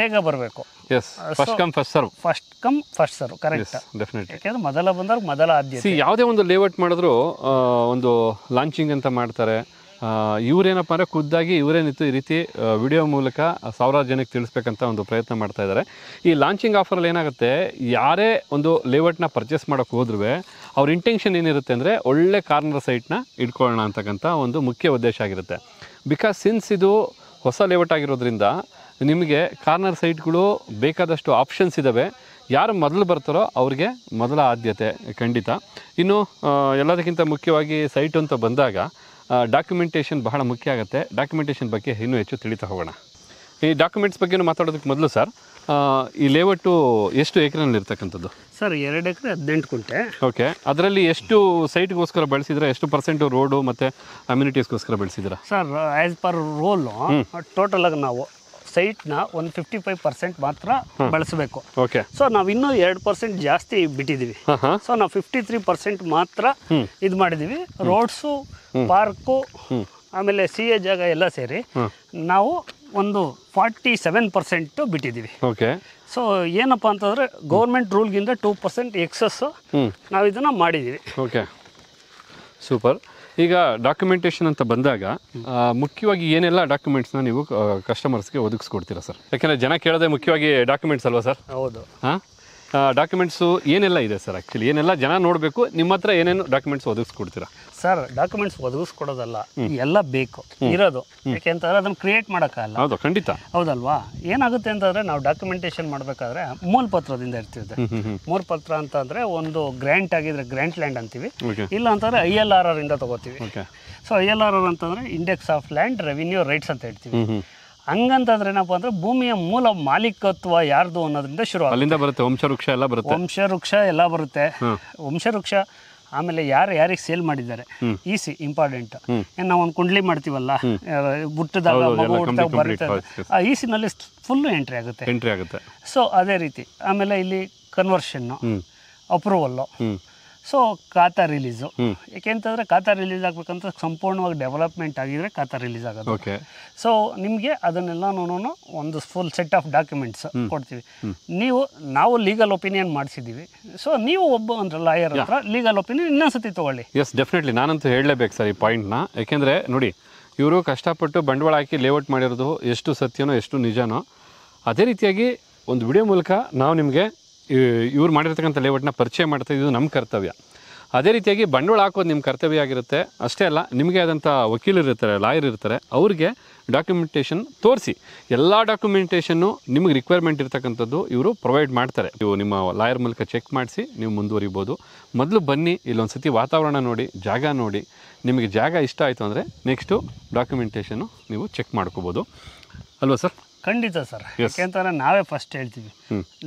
ಬೇಗ ಬರಬೇಕು. Yes first come first serve first come first serve correct definitely ಯಾಕೆಂದ್ರೆ ಮೊದಲ ಬಂದವ್ರಿಗೆ ಮೊದಲ ಆದ್ಯತೆ. ಸಿ ಯಾವುದೇ ಒಂದು ಲೇಔಟ್ ಮಾಡಿದ್ರು ಒಂದು ಲಾಂಚಿಂಗ್ ಅಂತ ಮಾಡ್ತಾರೆ. ಇವರೇನಪ್ಪ ಇವ್ರೇನಪ್ಪ ಅಂದರೆ ಖುದ್ದಾಗಿ ಇವರೇ ನಿಂತು ಈ ರೀತಿ ವಿಡಿಯೋ ಮೂಲಕ ಸಾವಿರಾರು ಜನಕ್ಕೆ ತಿಳಿಸ್ಬೇಕಂತ ಒಂದು ಪ್ರಯತ್ನ ಮಾಡ್ತಾ ಇದ್ದಾರೆ. ಈ ಲಾಂಚಿಂಗ್ ಆಫರಲ್ಲಿ ಏನಾಗುತ್ತೆ ಯಾರೇ ಒಂದು ಲೇಔಟ್ನ ಪರ್ಚೇಸ್ ಮಾಡೋಕ್ಕೆ ಹೋದ್ರೂ ಅವ್ರ ಇಂಟೆನ್ಷನ್ ಏನಿರುತ್ತೆ ಅಂದರೆ ಒಳ್ಳೆ ಕಾರ್ನರ್ ಸೈಟ್ನ ಇಟ್ಕೊಳ್ಳೋಣ ಅಂತಕ್ಕಂಥ ಒಂದು ಮುಖ್ಯ ಉದ್ದೇಶ ಆಗಿರುತ್ತೆ. ಬಿಕಾಸ್ ಸಿನ್ಸ್ ಇದು ಹೊಸ ಲೇಔಟ್ ಆಗಿರೋದ್ರಿಂದ ನಿಮಗೆ ಕಾರ್ನರ್ ಸೈಟ್ಗಳು ಬೇಕಾದಷ್ಟು ಆಪ್ಷನ್ಸ್ ಇದ್ದಾವೆ ಯಾರು ಮೊದಲು ಬರ್ತಾರೋ ಅವ್ರಿಗೆ ಮೊದಲ ಆದ್ಯತೆ ಖಂಡಿತ. ಇನ್ನು ಎಲ್ಲದಕ್ಕಿಂತ ಮುಖ್ಯವಾಗಿ ಸೈಟ್ ಅಂತ ಬಂದಾಗ ಡಾಕ್ಯುಮೆಂಟೇಷನ್ ಬಹಳ ಮುಖ್ಯ ಆಗುತ್ತೆ. ಡಾಕ್ಯುಮೆಂಟೇಷನ್ ಬಗ್ಗೆ ಇನ್ನೂ ಹೆಚ್ಚು ತಿಳಿತಾ ಹೋಗೋಣ. ಈ ಡಾಕ್ಯುಮೆಂಟ್ಸ್ ಬಗ್ಗೆ ಮಾತಾಡೋದಕ್ಕೆ ಮೊದಲು ಸರ್ ಈ ಲೇಔಟು ಎಷ್ಟು ಎಕರೆನಲ್ಲಿ ಇರ್ತಕ್ಕಂಥದ್ದು? ಸರ್ ಎರಡು ಎಕರೆ ಹದಿನೆಂಟು ಕುಂಟೆ ಓಕೆ. ಅದರಲ್ಲಿ ಎಷ್ಟು ಸೈಟ್ಗೋಸ್ಕರ ಬಳಸಿದ್ರೆ ಎಷ್ಟು ಪರ್ಸೆಂಟ್ ರೋಡು ಮತ್ತು ಅಮ್ಯುನಿಟೀಸ್ಗೋಸ್ಕರ ಬೆಳೆಸಿದ್ದೀರಾ? ಸರ್ ಆ್ಯಸ್ ಪರ್ ರೋಲು ಟೋಟಲಾಗಿ ನಾವು ಸೈಟ್ನ ಒಂದು ಫಿಫ್ಟಿ ಫೈವ್ ಪರ್ಸೆಂಟ್ ಮಾತ್ರ ಬಳಸಬೇಕು. ಓಕೆ ಸೊ ನಾವು ಇನ್ನೂ ಎರಡು ಪರ್ಸೆಂಟ್ ಜಾಸ್ತಿ ಬಿಟ್ಟಿದ್ದೀವಿ ಸೊ ನಾವು ಫಿಫ್ಟಿ ತ್ರೀ ಪರ್ಸೆಂಟ್ ಮಾತ್ರ ಇದು ಮಾಡಿದ್ದೀವಿ ರೋಡ್ಸು ಪಾರ್ಕು ಆಮೇಲೆ ಸಿ ಎ ಜಾಗ ಎಲ್ಲ ಸೇರಿ ನಾವು ಒಂದು ಫಾರ್ಟಿ ಸೆವೆನ್ ಪರ್ಸೆಂಟು ಬಿಟ್ಟಿದ್ದೀವಿ ಓಕೆ ಸೊ ಏನಪ್ಪ ಅಂತಂದರೆ ಗೌರ್ಮೆಂಟ್ ರೂಲ್ಗಿಂತ ಟೂ ಪರ್ಸೆಂಟ್ ಎಕ್ಸಸ್ಸು ಹ್ಞೂ ನಾವು ಇದನ್ನು ಮಾಡಿದ್ದೀವಿ ಓಕೆ ಸೂಪರ್ ಈಗ ಡಾಕ್ಯುಮೆಂಟೇಷನ್ ಅಂತ ಬಂದಾಗ ಮುಖ್ಯವಾಗಿ ಏನೆಲ್ಲ ಡಾಕ್ಯುಮೆಂಟ್ಸ್ನ ನೀವು ಕಸ್ಟಮರ್ಸ್ಗೆ ಒದಗಿಸ್ಕೊಡ್ತೀರಾ ಸರ್? ಯಾಕೆಂದರೆ ಜನ ಕೇಳದೆ ಮುಖ್ಯವಾಗಿ ಡಾಕ್ಯುಮೆಂಟ್ಸ್ ಅಲ್ವಾ ಸರ್? ಹೌದು. ಹಾಂ? ಡಾಕ್ಯುಮೆಂಟ್ಸು ಏನೆಲ್ಲ ಇದೆ ಸರ್ ಆ್ಯಕ್ಚುಲಿ ಏನೆಲ್ಲ ಜನ ನೋಡಬೇಕು? ನಿಮ್ಮ ಹತ್ರ ಏನೇನು ಡಾಕ್ಯುಮೆಂಟ್ಸ್ ಒದಗಿಸ್ಕೊಡ್ತೀರಾ? ಸರ್ ಡಾಕ್ಯುಮೆಂಟ್ಸ್ ಒದಗಿಸ್ಕೊಡೋದಲ್ಲ ಎಲ್ಲ ಬೇಕು ಇರೋದು. ಯಾಕೆಂತಂದ್ರೆ ಅದನ್ನು ಕ್ರಿಯೇಟ್ ಮಾಡೋಕ್ಕಲ್ಲ ಹೌದು ಖಂಡಿತ. ಹೌದಲ್ವಾ? ಏನಾಗುತ್ತೆ ಅಂತಂದರೆ ನಾವು ಡಾಕ್ಯುಮೆಂಟೇಷನ್ ಮಾಡಬೇಕಾದ್ರೆ ಮೂಲಪತ್ರದಿಂದ ಇರ್ತಿದೆ. ಮೂಲಪತ್ರ ಅಂತಂದರೆ ಒಂದು ಗ್ರ್ಯಾಂಟ್ ಆಗಿದ್ರೆ ಗ್ರ್ಯಾಂಟ್ ಲ್ಯಾಂಡ್ ಅಂತೀವಿ. ಇಲ್ಲ ಅಂತಂದರೆ ಐ ಎಲ್ ಆರ್ ಆರ್ ಇಂದ ತಗೋತೀವಿ. So I L R R ಅಂತಂದರೆ index of land revenue rights ಅಂತ ಹೇಳ್ತೀವಿ. ಹಂಗಂತಂದ್ರೆ ಏನಪ್ಪ ಅಂದ್ರೆ ಭೂಮಿಯ ಮೂಲ ಮಾಲೀಕತ್ವ ಯಾರ್ದು ಅನ್ನೋದ್ರಿಂದ ಶುರು ಅಲ್ಲಿಂದ ಬರುತ್ತೆ ವಂಶವೃಕ್ಷ ಎಲ್ಲ ಬರುತ್ತೆ. ವಂಶವೃಕ್ಷ ಎಲ್ಲ ಬರುತ್ತೆ. ವಂಶವೃಕ್ಷ ಆಮೇಲೆ ಯಾರು ಯಾರಿಗೆ ಸೇಲ್ ಮಾಡಿದ್ದಾರೆ? ಈಸಿ ಇಂಪಾರ್ಟೆಂಟ್ ಏನು ನಾವು ಒಂದು ಕುಂಡ್ಲಿ ಮಾಡ್ತೀವಲ್ಲ? ಬುಟ್ಟದ ಮಗು ಹುಟ್ಟದಾಗ ಆ ಈಸಿನಲ್ಲಿ ಫುಲ್ ಎಂಟ್ರಿ ಆಗುತ್ತೆ. ಎಂಟ್ರಿ ಆಗುತ್ತೆ. ಸೊ ಅದೇ ರೀತಿ. ಆಮೇಲೆ ಇಲ್ಲಿ ಕನ್ವರ್ಷನ್ನು ಹ್ಞೂ ಅಪ್ರೂವಲ್ಲು ಸೊ ಖಾತಾ ರಿಲೀಸು ಯಾಕೆಂತಂದರೆ ಖಾತಾ ರಿಲೀಸ್ ಆಗಬೇಕಂತ ಸಂಪೂರ್ಣವಾಗಿ ಡೆವಲಪ್ಮೆಂಟ್ ಆಗಿದ್ರೆ ಖಾತಾ ರಿಲೀಸ್ ಆಗೋದು. ಓಕೆ ಸೊ ನಿಮಗೆ ಅದನ್ನೆಲ್ಲನೂ ಒಂದು ಫುಲ್ ಸೆಟ್ ಆಫ್ ಡಾಕ್ಯುಮೆಂಟ್ಸ್ ಕೊಡ್ತೀವಿ. ನೀವು ನಾವು ಲೀಗಲ್ ಒಪಿನಿಯನ್ ಮಾಡಿಸಿದ್ದೀವಿ ಸೊ ನೀವು ಒಬ್ಬ ಅಂದ್ರೆ ಲಾಯರ್ ಹತ್ರ ಲೀಗಲ್ ಒಪಿನಿಯನ್ ಇನ್ನೊಂದ್ಸತಿ ತಗೊಳ್ಳಿ. ಎಸ್ ಡೆಫಿನೆಟ್ಲಿ ನಾನಂತೂ ಹೇಳಲೇಬೇಕು ಸರ್ ಈ ಪಾಯಿಂಟ್ನ ಯಾಕೆಂದರೆ ನೋಡಿ ಇವರು ಕಷ್ಟಪಟ್ಟು ಬಂಡವಾಳ ಹಾಕಿ ಲೇಔಟ್ ಮಾಡಿರೋದು ಎಷ್ಟು ಸತ್ಯನೋ ಎಷ್ಟು ನಿಜನೋ ಅದೇ ರೀತಿಯಾಗಿ ಒಂದು ವಿಡಿಯೋ ಮೂಲಕ ನಾವು ನಿಮಗೆ ಇವ್ರು ಮಾಡಿರ್ತಕ್ಕಂಥ ಲೇಔಟ್ನ ಪರಿಚಯ ಮಾಡ್ತಾ ಇದು ನಮ್ಮ ಕರ್ತವ್ಯ. ಅದೇ ರೀತಿಯಾಗಿ ಬಂಡವಾಳ ಹಾಕೋದು ನಿಮ್ಮ ಕರ್ತವ್ಯ ಆಗಿರುತ್ತೆ. ಅಷ್ಟೇ ಅಲ್ಲ, ನಿಮಗೆ ಆದಂಥ ವಕೀಲರು ಇರ್ತಾರೆ, ಲಾಯರ್ ಇರ್ತಾರೆ, ಅವ್ರಿಗೆ ಡಾಕ್ಯುಮೆಂಟೇಷನ್ ತೋರಿಸಿ. ಎಲ್ಲ ಡಾಕ್ಯುಮೆಂಟೇಷನ್ನು ನಿಮಗೆ ರಿಕ್ವೈರ್ಮೆಂಟ್ ಇರ್ತಕ್ಕಂಥದ್ದು ಇವರು ಪ್ರೊವೈಡ್ ಮಾಡ್ತಾರೆ. ನೀವು ನಿಮ್ಮ ಲಾಯರ್ ಮೂಲಕ ಚೆಕ್ ಮಾಡಿಸಿ, ನೀವು ಮುಂದುವರಿಬೋದು. ಮೊದಲು ಬನ್ನಿ ಇಲ್ಲೊಂದು ಸತಿ ವಾತಾವರಣ ನೋಡಿ, ಜಾಗ ನೋಡಿ. ನಿಮಗೆ ಜಾಗ ಇಷ್ಟ ಆಯಿತು ಅಂದರೆ ನೆಕ್ಸ್ಟು ಡಾಕ್ಯುಮೆಂಟೇಷನ್ನು ನೀವು ಚೆಕ್ ಮಾಡ್ಕೋಬೋದು. ಅಲ್ವಾ ಸರ್ ಖಂಡಿತ ಸರ್. ಯಾಕೆಂತಂದ್ರೆ ನಾವೇ ಫಸ್ಟ್ ಹೇಳ್ತೀವಿ.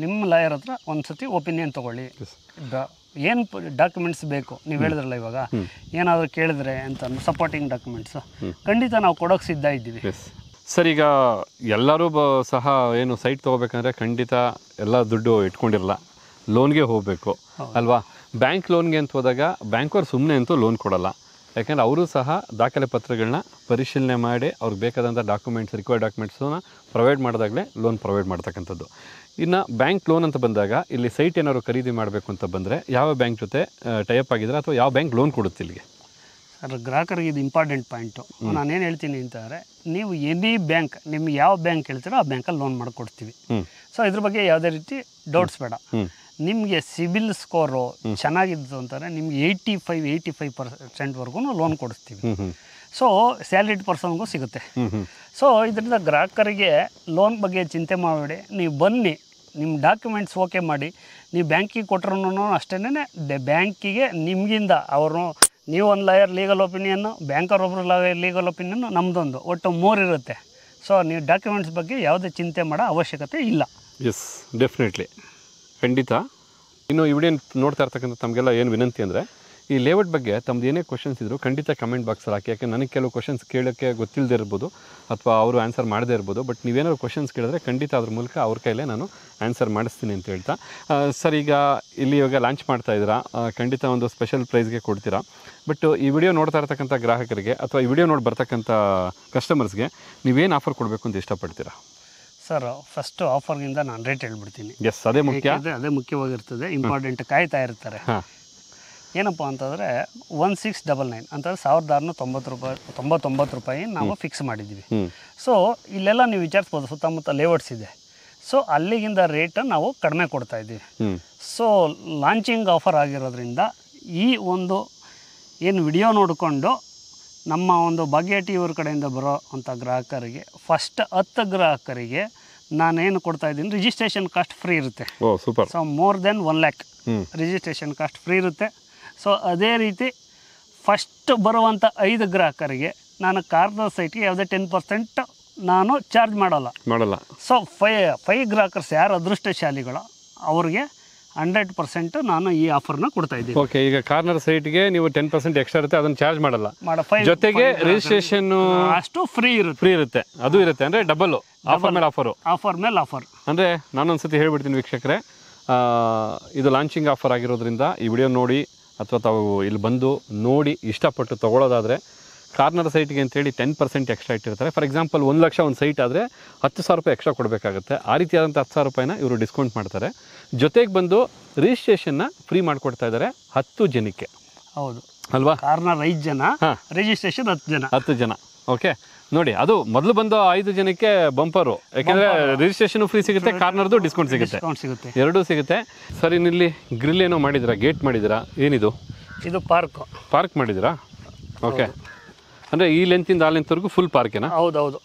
ನಿಮ್ಮ ಲಾಯರ್ ಹತ್ರ ಒಂದ್ಸತಿ ಒಪಿನಿಯನ್ ತಗೊಳ್ಳಿ. ಏನು ಡಾಕ್ಯುಮೆಂಟ್ಸ್ ಬೇಕು? ನೀವು ಹೇಳಿದ್ರಲ್ಲ ಇವಾಗ. ಏನಾದರೂ ಕೇಳಿದ್ರೆ ಅಂತ ಸಪೋರ್ಟಿಂಗ್ ಡಾಕ್ಯುಮೆಂಟ್ಸ್ ಖಂಡಿತ ನಾವು ಕೊಡೋಕೆ ಸಿದ್ಧ ಇದ್ದೀವಿ. ಸರ್ ಈಗ ಎಲ್ಲರೂ ಬ ಸಹ ಏನು ಸೈಟ್ ತಗೋಬೇಕಂದ್ರೆ ಖಂಡಿತ ಎಲ್ಲ ದುಡ್ಡು ಇಟ್ಕೊಂಡಿರಲ್ಲ. ಲೋನ್ಗೆ ಹೋಗಬೇಕು. ಅಲ್ವಾ? ಬ್ಯಾಂಕ್ ಲೋನ್ಗೆ ಅಂತ ಹೋದಾಗ ಬ್ಯಾಂಕವ್ರು ಸುಮ್ಮನೆ ಅಂತೂ ಲೋನ್ ಕೊಡಲ್ಲ. ಯಾಕೆಂದರೆ ಅವರು ಸಹ ದಾಖಲೆ ಪತ್ರಗಳನ್ನ ಪರಿಶೀಲನೆ ಮಾಡಿ ಅವ್ರಿಗೆ ಬೇಕಾದಂಥ ಡಾಕ್ಯುಮೆಂಟ್ಸ್ ರಿಕ್ವೈರ್ಡ್ ಡಾಕ್ಯುಮೆಂಟ್ಸನ್ನು ಪ್ರೊವೈಡ್ ಮಾಡಿದಾಗಲೇ ಲೋನ್ ಪ್ರೊವೈಡ್ ಮಾಡ್ತಕ್ಕಂಥದ್ದು. ಇನ್ನು ಬ್ಯಾಂಕ್ ಲೋನ್ ಅಂತ ಬಂದಾಗ ಇಲ್ಲಿ ಸೈಟ್ ಏನಾದ್ರು ಖರೀದಿ ಮಾಡಬೇಕು ಅಂತ ಬಂದರೆ ಯಾವ ಬ್ಯಾಂಕ್ ಜೊತೆ ಟೈಅಪ್ ಆಗಿದ್ರೆ ಅಥವಾ ಯಾವ ಬ್ಯಾಂಕ್ ಲೋನ್ ಕೊಡುತ್ತೆ ಇಲ್ಲಿಗೆ? ಸರ್ ಗ್ರಾಹಕರಿಗೆ ಇದು ಇಂಪಾರ್ಟೆಂಟ್ ಪಾಯಿಂಟು ನಾನೇನು ಹೇಳ್ತೀನಿ ಅಂತಂದರೆ ನೀವು ಎನಿ ಬ್ಯಾಂಕ್ ನಿಮ್ಗೆ ಯಾವ ಬ್ಯಾಂಕ್ ಹೇಳ್ತೀರೋ ಆ ಬ್ಯಾಂಕಲ್ಲಿ ಲೋನ್ ಮಾಡಿಕೊಡ್ತೀವಿ. ಸೊ ಇದ್ರ ಬಗ್ಗೆ ಯಾವುದೇ ರೀತಿ ಡೌಟ್ಸ್ ಬೇಡ. ನಿಮಗೆ ಸಿಬಿಲ್ ಸ್ಕೋರು ಚೆನ್ನಾಗಿದ್ದು ಅಂತಾರೆ ನಿಮಗೆ ಏಯ್ಟಿ ಫೈವ್ ಏಯ್ಟಿ ಫೈವ್ ಪರ್ಸೆಂಟ್ವರೆಗೂ ಲೋನ್ ಕೊಡಿಸ್ತೀವಿ. ಸೊ ಸ್ಯಾಲ್ರಿಡ್ ಪರ್ಸನ್ಗೂ ಸಿಗುತ್ತೆ. ಸೊ ಇದರಿಂದ ಗ್ರಾಹಕರಿಗೆ ಲೋನ್ ಬಗ್ಗೆ ಚಿಂತೆ ಮಾಡಬೇಡಿ. ನೀವು ಬನ್ನಿ ನಿಮ್ಮ ಡಾಕ್ಯುಮೆಂಟ್ಸ್ ಓಕೆ ಮಾಡಿ. ನೀವು ಬ್ಯಾಂಕಿಗೆ ಕೊಟ್ಟರು ಅಷ್ಟೇ ಬ್ಯಾಂಕಿಗೆ ನಿಮಗಿಂದ ಅವರು ನೀವು ಒಂದು ಲಾಯರ್ ಲೀಗಲ್ ಒಪಿನಿಯನ್ನು ಬ್ಯಾಂಕರ್ ಒಬ್ಬರು ಲಾಯರ್ ಲೀಗಲ್ ಒಪಿನಿಯನ್ನು ನಮ್ಮದೊಂದು ಒಟ್ಟು ಮೂರು ಇರುತ್ತೆ. ಸೊ ನೀವು ಡಾಕ್ಯುಮೆಂಟ್ಸ್ ಬಗ್ಗೆ ಯಾವುದೇ ಚಿಂತೆ ಮಾಡೋ ಅವಶ್ಯಕತೆ ಇಲ್ಲ. ಎಸ್ ಡೆಫಿನೆಟ್ಲಿ ಖಂಡಿತ. ಇನ್ನು ಈ ವಿಡಿಯೋ ನೋಡ್ತಾ ಇರ್ತಕ್ಕಂಥ ತಮಗೆಲ್ಲ ಏನು ವಿನಂತಿ ಅಂದರೆ, ಈ ಲೇಔಟ್ ಬಗ್ಗೆ ತಮ್ಮದು ಏನೇ ಕ್ವಶನ್ಸ್ ಇದ್ರು ಖಂಡಿತ ಕಮೆಂಟ್ ಬಾಕ್ಸಲ್ಲಿ ಹಾಕಿ. ಯಾಕೆ ನನಗೆ ಕೆಲವು ಕ್ವಶನ್ಸ್ ಕೇಳೋಕ್ಕೆ ಗೊತ್ತಿಲ್ಲದೆ ಇರ್ಬೋದು ಅಥವಾ ಅವರು ಆನ್ಸರ್ ಮಾಡದೇ ಇರ್ಬೋದು ಬಟ್ ನೀವೇನಾದ್ರು ಕ್ವಶನ್ಸ್ ಕೇಳಿದ್ರೆ ಖಂಡಿತ ಅದ್ರ ಮೂಲಕ ಅವ್ರ ಕೈಲೇ ನಾನು ಆನ್ಸರ್ ಮಾಡಿಸ್ತೀನಿ ಅಂತ ಹೇಳ್ತಾ. ಸರ್, ಈಗ ಇಲ್ಲಿ ಇವಾಗ ಲಾಂಚ್ ಮಾಡ್ತಾ ಇದ್ದೀರಾ. ಖಂಡಿತ ಒಂದು ಸ್ಪೆಷಲ್ ಪ್ರೈಸ್ಗೆ ಕೊಡ್ತೀರಾ. ಬಟ್ ಈ ವಿಡಿಯೋ ನೋಡ್ತಾ ಇರ್ತಕ್ಕಂಥ ಗ್ರಾಹಕರಿಗೆ ಅಥವಾ ಈ ವಿಡಿಯೋ ನೋಡಿ ಬರ್ತಕ್ಕಂಥ ಕಸ್ಟಮರ್ಸ್ಗೆ ನೀವೇನು ಆಫರ್ ಕೊಡಬೇಕು ಅಂತ ಇಷ್ಟಪಡ್ತೀರಾ? ಸರ್ ಫಸ್ಟು ಆಫರ್ನಿಂದ ನಾನು ರೇಟ್ ಹೇಳ್ಬಿಡ್ತೀನಿ. ಎಸ್ ಅದೇ ಮುಖ್ಯ. ಅದೇ ಮುಖ್ಯವಾಗಿರ್ತದೆ. ಇಂಪಾರ್ಟೆಂಟ್ ಕಾಯ್ತಾ ಇರ್ತಾರೆ. ಏನಪ್ಪ ಅಂತಂದರೆ ಒನ್ ಸಿಕ್ಸ್ ಡಬಲ್ ನೈನ್ ಅಂತಂದ್ರೆ ಸಾವಿರದ ಆರುನೂರ ತೊಂಬತ್ತು ರೂಪಾಯಿ ತೊಂಬತ್ತೊಂಬತ್ತು ರೂಪಾಯಿ ನಾವು ಫಿಕ್ಸ್ ಮಾಡಿದ್ದೀವಿ ಸೊ ಇಲ್ಲೆಲ್ಲ ನೀವು ವಿಚಾರಿಸ್ಬೋದು ಸುತ್ತಮುತ್ತ ಲೇಔಟ್ಸ್ ಇದೆ. ಸೊ ಅಲ್ಲಿಗಿಂದ ರೇಟ್ ನಾವು ಕಡಿಮೆ ಕೊಡ್ತಾ ಇದ್ದೀವಿ. ಸೊ ಲಾಂಚಿಂಗ್ ಆಫರ್ ಆಗಿರೋದ್ರಿಂದ ಈ ಒಂದು ಏನು ವಿಡಿಯೋ ನೋಡಿಕೊಂಡು ನಮ್ಮ ಒಂದು ಭಾಗ್ಯ ಟಿ ಇವ್ರ ಕಡೆಯಿಂದ ಬರೋ ಅಂಥ ಗ್ರಾಹಕರಿಗೆ ಫಸ್ಟ್ ಹತ್ತು ಗ್ರಾಹಕರಿಗೆ ನಾನೇನು ಕೊಡ್ತಾ ಇದ್ದೀನಿ ರಿಜಿಸ್ಟ್ರೇಷನ್ ಕಾಸ್ಟ್ ಫ್ರೀ ಇರುತ್ತೆ. Super so more than one lakh registration cost free ಇರುತ್ತೆ. ಸೊ ಅದೇ ರೀತಿ ಫಸ್ಟ್ ಬರುವಂಥ ಐದು ಗ್ರಾಹಕರಿಗೆ ನಾನು ಕಾರ್ದ ಸೈಟ್ಗೆ ಯಾವುದೇ ಟೆನ್ ಪರ್ಸೆಂಟ್ ನಾನು ಚಾರ್ಜ್ ಮಾಡಲ್ಲ. ಮಾಡಲ್ಲ. ಸೊ ಫೈ ಫೈ ಗ್ರಾಹಕರ್ಸ್ ಯಾರು ಅದೃಷ್ಟಶಾಲಿಗಳೋ ಅವ್ರಿಗೆ ಹಂಡ್ರೆಡ್ ಪರ್ಸೆಂಟ್ ನಾನು ಈ ಆಫರ್ನ ಕೊಡ್ತಾ ಇದ್ದೀನಿ. ಓಕೆ ಈಗ ಕಾರ್ನರ್ ಸೈಟ್ಗೆ ನೀವು ಟೆನ್ ಪರ್ಸೆಂಟ್ ಎಕ್ಸ್ಟ್ರಾ ಇರುತ್ತೆ ಅದನ್ನ ಚಾರ್ಜ್ ಮಾಡಲ್ಲ. ಜೊತೆಗೆ ರಿಜಿಸ್ಟ್ರೇಷನ್ ಅಷ್ಟು ಫ್ರೀ ಇರುತ್ತೆ. ಫ್ರೀ ಇರುತ್ತೆ. ಅದು ಇರುತ್ತೆ ಅಂದ್ರೆ ಡಬಲ್ ಆಫರ್ ಮೇಲೆ ಆಫರು ಆಫರ್ ಮೇಲೆ ಆಫರ್ ಅಂದ್ರೆ ನಾನೊಂದ್ಸತಿ ಹೇಳ್ಬಿಡ್ತೀನಿ ವೀಕ್ಷಕರೇ ಇದು ಲಾಂಚಿಂಗ್ ಆಫರ್ ಆಗಿರೋದ್ರಿಂದ ಈ ವಿಡಿಯೋ ನೋಡಿ ಅಥವಾ ತಾವು ಇಲ್ಲಿ ಬಂದು ನೋಡಿ ಇಷ್ಟಪಟ್ಟು ತಗೊಳ್ಳೋದಾದ್ರೆ ಕಾರ್ನರ್ ಸೈಟ್ಗೆ ಅಂತೇಳಿ ಟೆನ್ ಪರ್ಸೆಂಟ್ ಎಕ್ಸ್ಟ್ರಾ ಇಟ್ಟಿರ್ತಾರೆ. ಫಾರ್ ಎಕ್ಸಾಂಪಲ್ ಒಂದು ಲಕ್ಷ ಒಂದು ಸೈಟ್ ಆದರೆ ಹತ್ತು ಸಾವಿರ ರೂಪಾಯಿ ಎಕ್ಸ್ಟ್ರಾ ಕೊಡಬೇಕಾಗುತ್ತೆ. ಆ ರೀತಿಯಾದಂಥ ಹತ್ತು ಸಾವಿರ ರೂಪಾಯಿನ ಇವರು ಡಿಸ್ಕೌಂಟ್ ಮಾಡ್ತಾರೆ. ಜೊತೆಗೆ ಬಂದು ರಿಜಿಸ್ಟ್ರೇಷನ್ನ ಫ್ರೀ ಮಾಡಿಕೊಡ್ತಾ ಇದ್ದಾರೆ ಹತ್ತು ಜನಕ್ಕೆ. ಹೌದು. ಅಲ್ವಾ? ಕಾರ್ನರ್ ಐದು ಜನ. ರಿಜಿಸ್ಟ್ರೇಷನ್ ಹತ್ತು ಜನ. ಹತ್ತು ಜನ. ಓಕೆ ನೋಡಿ ಅದು ಮೊದಲು ಬಂದು ಐದು ಜನಕ್ಕೆ ಬಂಪರು. ಯಾಕೆಂದ್ರೆ ರಿಜಿಸ್ಟ್ರೇಷನ್ ಫ್ರೀ ಸಿಗುತ್ತೆ ಕಾರ್ನರ್ದು ಡಿಸ್ಕೌಂಟ್ ಸಿಗುತ್ತೆ. ಡಿಸ್ಕೌಂಟ್ ಸಿಗುತ್ತೆ. ಎರಡೂ ಸಿಗುತ್ತೆ. ಸರಿ ಇನ್ನಿಲ್ಲಿ ಗ್ರಿಲ್ ಏನೋ ಮಾಡಿದಿರಾ ಗೇಟ್ ಮಾಡಿದಿರಾ ಏನಿದು? ಇದು ಪಾರ್ಕ್ ಪಾರ್ಕ್ ಮಾಡಿದಿರಾ ಓಕೆ ಅಂದರೆ ಈ ಲೆಂತಿಂದ ಆ ಲೆಂತ್ವರೆಗೂ ಫುಲ್ ಪಾರ್ಕೇನಾ ಹೌದೌದು.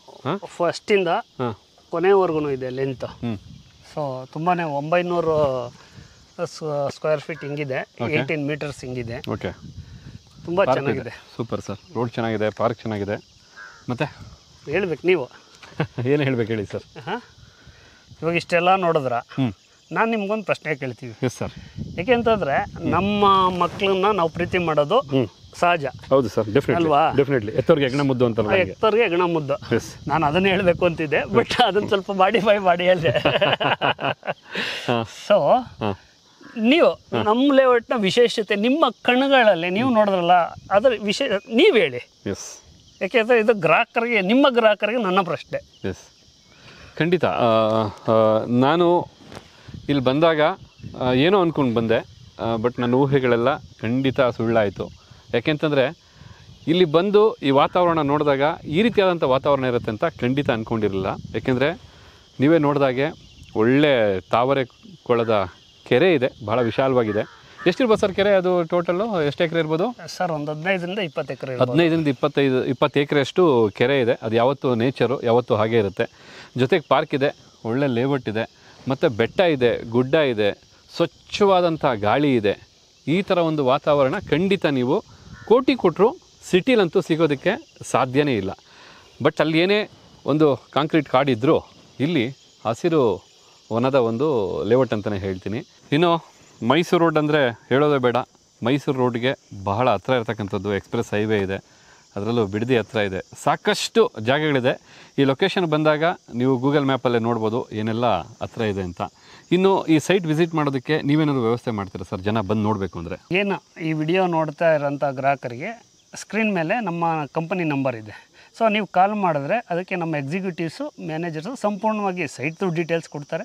ಫಸ್ಟಿಂದ ಕೊನೆವರೆಗೂ ಇದೆ ಲೆಂತ್ ಸೊ ತುಂಬಾ ಒಂಬೈನೂರು ಸ್ಕ್ವೇರ್ ಫೀಟ್ ಹಿಂಗಿದೆ. ಏಯ್ಟೀನ್ ಮೀಟರ್ಸ್ ಹಿಂಗಿದೆ. ಓಕೆ ತುಂಬ ಚೆನ್ನಾಗಿದೆ. ಸೂಪರ್ ಸರ್ ರೋಡ್ ಚೆನ್ನಾಗಿದೆ ಪಾರ್ಕ್ ಚೆನ್ನಾಗಿದೆ. ಮತ್ತೆ? ಹೇಳ್ಬೇಕು ನೀವು. [laughs] ಏನು ಹೇಳ್ಬೇಕು ಹೇಳಿ ಸರ್ ಹಾಂ? ಇವಾಗ ಇಷ್ಟೆಲ್ಲ ನೋಡಿದ್ರ? ನಾನು ನಿಮ್ಗೊಂದು ಪ್ರಶ್ನೆ ಕೇಳ್ತೀವಿ. ಎಸ್ ಸರ್ ಯಾಕೆಂತಂದ್ರೆ ನಮ್ಮ ಮಕ್ಕಳನ್ನ ನಾವು ಪ್ರೀತಿ ಮಾಡೋದು ಹ್ಞೂ ಸಹಜ. ಹೌದು ಸರ್ ಡೆಫಿನೆಟ್ಲಿ ಅಲ್ವಾ? ಡೆಫಿನೆಟ್ಲಿ ಎತ್ತವ್ರಿಗೆ ಹೆಗ್ಣ ಮುದ್ದು ಅಂತ ಎತ್ತವ್ರಿಗೆ ಹೆಗ್ಣ ಮುದ್ದು. ನಾನು ಅದನ್ನ ಹೇಳಬೇಕು ಅಂತಿದ್ದೆ ಬಟ್ ಅದನ್ನ ಸ್ವಲ್ಪ ಮಾಡಿಫೈ ಮಾಡಿ ಹೇಳಿದೆ. ಸೊ [laughs] ನೀವು ನಮ್ಮ ಲೇಔಟ್ನ ವಿಶೇಷತೆ ನಿಮ್ಮ ಕಣ್ಣುಗಳಲ್ಲಿ ನೀವು ನೋಡಿದ್ರಲ್ಲ ಅದರ ವಿಶೇಷ ನೀವು ಹೇಳಿ. ಯಾಕೆಂದರೆ ಇದು ಗ್ರಾಹಕರಿಗೆ ನಿಮ್ಮ ಗ್ರಾಹಕರಿಗೆ ನನ್ನ ಪ್ರಶ್ನೆ. ಎಸ್ ಖಂಡಿತ ನಾನು ಇಲ್ಲಿ ಬಂದಾಗ ಏನೋ ಅಂದ್ಕೊಂಡು ಬಂದೆ ಬಟ್ ನನ್ನ ಊಹೆಗಳೆಲ್ಲ ಖಂಡಿತ ಸುಳ್ಳಾಯಿತು. ಯಾಕೆಂತಂದರೆ ಇಲ್ಲಿ ಬಂದು ಈ ವಾತಾವರಣ ನೋಡಿದಾಗ ಈ ರೀತಿಯಾದಂಥ ವಾತಾವರಣ ಇರುತ್ತೆ ಅಂತ ಖಂಡಿತ ಅಂದ್ಕೊಂಡಿರಲಿಲ್ಲ ಯಾಕೆಂದರೆ ನೀವೇ ನೋಡಿದಾಗೆ ಒಳ್ಳೆ ತಾವರೆ ಕೊಳದ ಕೆರೆ ಇದೆ ಭಾಳ ವಿಶಾಲವಾಗಿದೆ. ಎಷ್ಟಿರ್ಬೋದು ಸರ್ ಕೆರೆ ಅದು ಟೋಟಲ್ಲು ಎಷ್ಟು ಎಕರೆ ಇರ್ಬೋದು? ಸರ್ ಒಂದು ಹದಿನೈದರಿಂದ ಇಪ್ಪತ್ತು ಎಕರೆ ಹದಿನೈದರಿಂದ ಇಪ್ಪತ್ತೈದು ಇಪ್ಪತ್ತು ಎಕರೆಯಷ್ಟು ಕೆರೆ ಇದೆ. ಅದು ಯಾವತ್ತು ನೇಚರು ಯಾವತ್ತು ಹಾಗೆ ಇರುತ್ತೆ. ಜೊತೆಗೆ ಪಾರ್ಕ್ ಇದೆ ಒಳ್ಳೆ ಲೇಔಟ್ ಇದೆ ಮತ್ತು ಬೆಟ್ಟ ಇದೆ ಗುಡ್ಡ ಇದೆ ಸ್ವಚ್ಛವಾದಂಥ ಗಾಳಿ ಇದೆ. ಈ ಥರ ಒಂದು ವಾತಾವರಣ ಖಂಡಿತ ನೀವು ಕೋಟಿ ಕೊಟ್ಟರು ಸಿಟಿಲಂತೂ ಸಿಗೋದಕ್ಕೆ ಸಾಧ್ಯನೇ ಇಲ್ಲ. ಬಟ್ ಅಲ್ಲಿ ಏನೇ ಒಂದು ಕಾಂಕ್ರೀಟ್ ಕಾಡಿದ್ರೂ ಇಲ್ಲಿ ಹಸಿರು ವನದ ಒಂದು ಲೇಔಟ್ ಅಂತಲೇ ಹೇಳ್ತೀನಿ. ಇನ್ನು ಮೈಸೂರು ರೋಡ್ ಅಂದರೆ ಹೇಳೋದೇ ಬೇಡ. ಮೈಸೂರು ರೋಡ್ಗೆ ಬಹಳ ಹತ್ರ ಇರತಕ್ಕಂಥದ್ದು ಎಕ್ಸ್ಪ್ರೆಸ್ ಹೈವೇ ಇದೆ. ಅದರಲ್ಲೂ ಬಿಡದಿ ಹತ್ರ ಇದೆ. ಸಾಕಷ್ಟು ಜಾಗಗಳಿದೆ. ಈ ಲೊಕೇಶನ್ ಬಂದಾಗ ನೀವು ಗೂಗಲ್ ಮ್ಯಾಪಲ್ಲೇ ನೋಡ್ಬೋದು ಏನೆಲ್ಲ ಹತ್ರ ಇದೆ ಅಂತ. ಇನ್ನು ಈ ಸೈಟ್ ವಿಸಿಟ್ ಮಾಡೋದಕ್ಕೆ ನೀವೇನಾದ್ರು ವ್ಯವಸ್ಥೆ ಮಾಡ್ತೀರಾ ಸರ್? ಜನ ಬಂದು ನೋಡಬೇಕು ಅಂದರೆ. ಏನು ಈ ವಿಡಿಯೋ ನೋಡ್ತಾ ಇರೋಂಥ ಗ್ರಾಹಕರಿಗೆ ಸ್ಕ್ರೀನ್ ಮೇಲೆ ನಮ್ಮ ಕಂಪನಿ ನಂಬರ್ ಇದೆ. ಸೊ ನೀವು ಕಾಲ್ ಮಾಡಿದ್ರೆ ಅದಕ್ಕೆ ನಮ್ಮ ಎಕ್ಸಿಕ್ಯೂಟಿವ್ಸು ಮ್ಯಾನೇಜರ್ಸು ಸಂಪೂರ್ಣವಾಗಿ ಸೈಟ್ ಸೈಟ್ದು ಡೀಟೇಲ್ಸ್ ಕೊಡ್ತಾರೆ.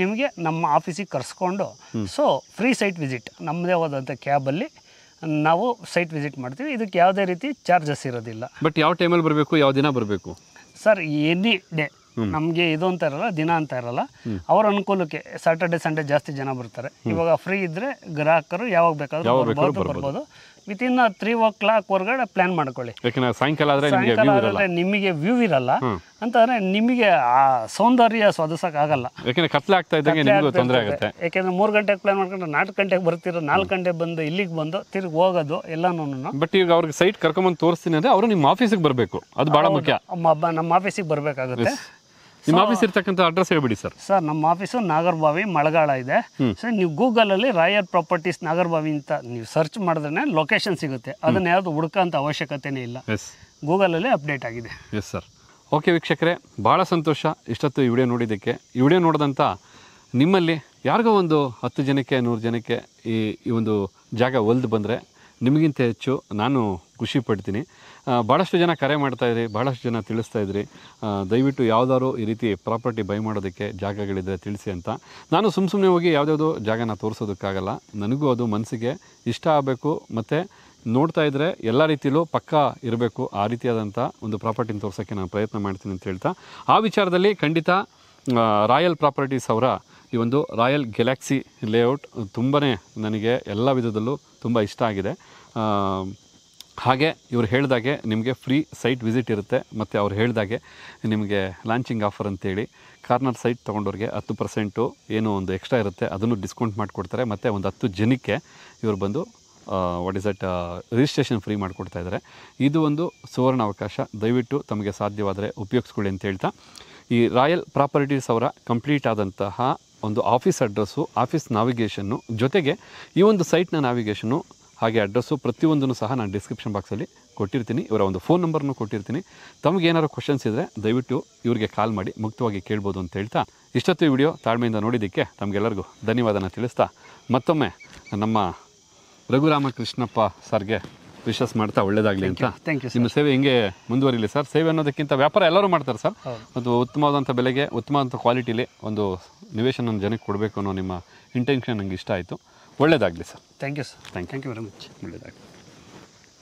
ನಿಮಗೆ ನಮ್ಮ ಆಫೀಸಿಗೆ ಕರೆಸ್ಕೊಂಡು ಸೊ ಫ್ರೀ ಸೈಟ್ ವಿಸಿಟ್ ನಮ್ಮದೇ ಹೋದಂಥ ಕ್ಯಾಬಲ್ಲಿ ನಾವು ಸೈಟ್ ವಿಸಿಟ್ ಮಾಡ್ತೀವಿ. ಇದಕ್ಕೆ ಯಾವುದೇ ರೀತಿ ಚಾರ್ಜಸ್ ಇರೋದಿಲ್ಲ. ಬಟ್ ಯಾವ ಟೈಮಲ್ಲಿ ಬರಬೇಕು ಯಾವ ದಿನ ಬರಬೇಕು? ಸರ್ ಎನಿ ಡೇ ನಮಗೆ ಇದು ಅಂತ ಇರಲ್ಲ ದಿನ ಅಂತ ಇರಲ್ಲ. ಅವರ ಅನುಕೂಲಕ್ಕೆ ಸಾಟರ್ಡೆ ಸಂಡೇ ಜಾಸ್ತಿ ಜನ ಬರ್ತಾರೆ. ಇವಾಗ ಫ್ರೀ ಇದ್ದರೆ ಗ್ರಾಹಕರು ಯಾವಾಗ ಬೇಕಾದ್ರೂ ಬರ್ಬೋದು. ಬರ್ಬೋದು. ವಿತಿನ್ ತ್ರೀ ಓ ಕ್ಲಾಕ್ ಹೊರಗಡೆ ಪ್ಲಾನ್ ಮಾಡ್ಕೊಳ್ಳಿ. ಯಾಕಂದ್ರೆ ಸಾಯಂಕಾಲ ಆದರೆ ನಿಮಗೆ ಸಾಯಂಕಾಲ ಆದ್ರೆ ನಿಮಗೆ ವ್ಯೂ ಇರಲ್ಲ. ಅಂತಂದ್ರೆ ನಿಮಗೆ ಆ ಸೌಂದರ್ಯ ಆಗಲ್ಲ. ಯಾಕಂದ್ರೆ ಕತ್ಲೆ ಆಗ್ತಾ ಇದ್ದಂಗೆ ನಿಮಗೆ ತೊಂದರೆ ಆಗುತ್ತೆ. ಯಾಕೆಂದ್ರೆ ಮೂರು ಗಂಟೆಗೆ ಪ್ಲಾನ್ ಮಾಡ್ಕೊಂಡ್ರೆ ನಾಲ್ಕು ಗಂಟೆಗೆ ಬರ್ತೀರ ನಾಲ್ಕು ಗಂಟೆ ಬಂದು ಇಲ್ಲಿಗೆ ಬಂದು ತಿರ್ಗಿ ಹೋಗೋದು ಎಲ್ಲನೂ ಬಟ್ ಈಗ ಅವ್ರಿಗೆ ಸೈಟ್ ಕರ್ಕೊಂಬಂದು ತೋರಿಸ್ತೀನಿ ಅಂದ್ರೆ ಅವರು ನಿಮ್ಮ ಆಫೀಸಿಗೆ ಬರಬೇಕು. ಅದು ಬಹಳ ಮುಖ್ಯ. ನಮ್ಮ ಆಫೀಸಿಗೆ ಬರಬೇಕಾಗುತ್ತೆ. ನಿಮ್ಮ ಆಫೀಸ್ ಇರ್ತಕ್ಕಂಥ ಅಡ್ರೆಸ್ ಹೇಳ್ಬಿಡಿ ಸರ್ ಸರ್ ನಮ್ಮ ಆಫೀಸು ನಾಗರಬಾವಿ ಮಳಗಾಳ ಇದೆ. ಸರ್ ನೀವು ಗೂಗಲಲ್ಲಿ ರಾಯರ್ ಪ್ರಾಪರ್ಟೀಸ್ ನಾಗರಬಾವಿ ಅಂತ ನೀವು ಸರ್ಚ್ ಮಾಡಿದ್ರೆ ಲೊಕೇಶನ್ ಸಿಗುತ್ತೆ. ಅದನ್ನ ಯಾವುದು ಹುಡುಕೋಂಥ ಅವಶ್ಯಕತೆನೇ ಇಲ್ಲ. ಎಸ್ ಗೂಗಲಲ್ಲಿ ಅಪ್ಡೇಟ್ ಆಗಿದೆ. ಎಸ್ ಸರ್ ಓಕೆ ವೀಕ್ಷಕರೇ ಭಾಳ ಸಂತೋಷ ಇಷ್ಟೊತ್ತು ಈ ವಿಡಿಯೋ ನೋಡಿದ್ದಕ್ಕೆ. ಈ ವಿಡಿಯೋ ನೋಡಿದಂಥ ನಿಮ್ಮಲ್ಲಿ ಯಾರಿಗೋ ಒಂದು ಹತ್ತು ಜನಕ್ಕೆ ನೂರು ಜನಕ್ಕೆ ಈ ಈ ಒಂದು ಜಾಗ ಒಲ್ದು ಬಂದರೆ ನಿಮಗಿಂತ ಹೆಚ್ಚು ನಾನು ಖುಷಿ ಪಡ್ತೀನಿ. ಭಾಳಷ್ಟು ಜನ ಕರೆ ಮಾಡ್ತಾಯಿದ್ರಿ ಭಾಳಷ್ಟು ಜನ ತಿಳಿಸ್ತಾ ಇದ್ರಿ. ದಯವಿಟ್ಟು ಯಾವುದಾದ್ರು ಈ ರೀತಿ ಪ್ರಾಪರ್ಟಿ ಬೈ ಮಾಡೋದಕ್ಕೆ ಜಾಗಗಳಿದ್ರೆ ತಿಳಿಸಿ ಅಂತ. ನಾನು ಸುಮ್ಮ ಸುಮ್ಮನೆ ಹೋಗಿ ಯಾವುದ್ಯಾವುದೋ ಜಾಗನ ತೋರಿಸೋದಕ್ಕಾಗಲ್ಲ. ನನಗೂ ಅದು ಮನಸ್ಸಿಗೆ ಇಷ್ಟ ಆಗಬೇಕು. ಮತ್ತು ನೋಡ್ತಾ ಇದ್ದರೆ ಎಲ್ಲ ರೀತಿಯಲ್ಲೂ ಪಕ್ಕ ಇರಬೇಕು. ಆ ರೀತಿಯಾದಂಥ ಒಂದು ಪ್ರಾಪರ್ಟಿನ ತೋರಿಸೋಕ್ಕೆ ನಾನು ಪ್ರಯತ್ನ ಮಾಡ್ತೀನಿ ಅಂತ ಹೇಳ್ತಾ. ಆ ವಿಚಾರದಲ್ಲಿ ಖಂಡಿತ ರಾಯಲ್ ಪ್ರಾಪರ್ಟೀಸ್ ಅವರ ಈ ಒಂದು ರಾಯಲ್ ಗೆಲ್ಯಾಕ್ಸಿ ಲೇಔಟ್ ತುಂಬಾ ನನಗೆ ಎಲ್ಲ ವಿಧದಲ್ಲೂ ತುಂಬ ಇಷ್ಟ ಆಗಿದೆ. ಹಾಗೆ ಇವ್ರು ಹೇಳಿದಾಗೆ ನಿಮಗೆ ಫ್ರೀ ಸೈಟ್ ವಿಸಿಟ್ ಇರುತ್ತೆ. ಮತ್ತು ಅವ್ರು ಹೇಳಿದಾಗೆ ನಿಮಗೆ ಲಾಂಚಿಂಗ್ ಆಫರ್ ಅಂತೇಳಿ ಕಾರ್ನರ್ ಸೈಟ್ ತೊಗೊಂಡವ್ರಿಗೆ ಹತ್ತು ಪರ್ಸೆಂಟು ಏನು ಒಂದು ಎಕ್ಸ್ಟ್ರಾ ಇರುತ್ತೆ. ಅದನ್ನು ಡಿಸ್ಕೌಂಟ್ ಮಾಡಿಕೊಡ್ತಾರೆ. ಮತ್ತು ಒಂದು ಹತ್ತು ಜನಕ್ಕೆ ಇವರು ಬಂದು what is that registration free ಮಾಡಿಕೊಡ್ತಾ ಇದ್ದಾರೆ ಇದು ಒಂದು ಸುವರ್ಣ ಅವಕಾಶ. ದಯವಿಟ್ಟು ತಮಗೆ ಸಾಧ್ಯವಾದರೆ ಉಪಯೋಗಿಸ್ಕೊಳ್ಳಿ ಅಂತ ಹೇಳ್ತಾ. ಈ ರಾಯಲ್ ಪ್ರಾಪರ್ಟೀಸ್ ಅವರ ಕಂಪ್ಲೀಟ್ ಆದಂತಹ ಒಂದು ಆಫೀಸ್ ಅಡ್ರೆಸ್ಸು ಆಫೀಸ್ ನಾವಿಗೇಷನ್ನು ಜೊತೆಗೆ ಈ ಒಂದು ಸೈಟ್ನ ನಾವಿಗೇಷನ್ನು ಹಾಗೆ ಅಡ್ರೆಸ್ಸು ಪ್ರತಿಯೊಂದನ್ನು ಸಹ ನಾನು ಡಿಸ್ಕ್ರಿಪ್ಷನ್ ಬಾಕ್ಸಲ್ಲಿ ಕೊಟ್ಟಿರ್ತೀನಿ. ಇವರ ಒಂದು ಫೋನ್ ನಂಬರ್ನು ಕೊಟ್ಟಿರ್ತೀನಿ. ತಮಗೆ ಏನಾದ್ರು ಕ್ವಶನ್ಸ್ ಇದ್ದರೆ ದಯವಿಟ್ಟು ಇವರಿಗೆ ಕಾಲ್ ಮಾಡಿ ಮುಕ್ತವಾಗಿ ಕೇಳ್ಬೋದು ಅಂತ ಹೇಳ್ತಾ ಇಷ್ಟೊತ್ತು ವಿಡಿಯೋ ತಾಳ್ಮೆಯಿಂದ ನೋಡಿದ್ದಕ್ಕೆ ತಮಗೆಲ್ಲರಿಗೂ ಧನ್ಯವಾದನ ತಿಳಿಸ್ತಾ ಮತ್ತೊಮ್ಮೆ ನಮ್ಮ ರಘುರಾಮಕೃಷ್ಣಪ್ಪ ಸರ್ಗೆ ವಿಶ್ವಾಸ ಮಾಡ್ತಾ ಒಳ್ಳೇದಾಗಲಿ ಅಂತ. ಥ್ಯಾಂಕ್ ಯು ನಿಮ್ಮ ಸೇವೆ ಹಿಂಗೆ ಮುಂದುವರಿಲಿ ಸರ್. ಸೇವೆ ಅನ್ನೋದಕ್ಕಿಂತ ವ್ಯಾಪಾರ ಎಲ್ಲರೂ ಮಾಡ್ತಾರೆ ಸರ್. ಒಂದು ಉತ್ತಮವಾದಂಥ ಬೆಲೆಗೆ ಉತ್ತಮವಾದಂಥ ಕ್ವಾಲಿಟಿಲಿ ಒಂದು ನಿವೇಶನ ಜನಕ್ಕೆ ಕೊಡಬೇಕು ಅನ್ನೋ ನಿಮ್ಮ ಇಂಟೆನ್ಷನ್ ನನಗೆ ಇಷ್ಟ ಆಯಿತು. ಒಳ್ಳೇದಾಗಲಿ sir. Thank you sir thank you very much ಒಳ್ಳೇದಾಗಲಿ.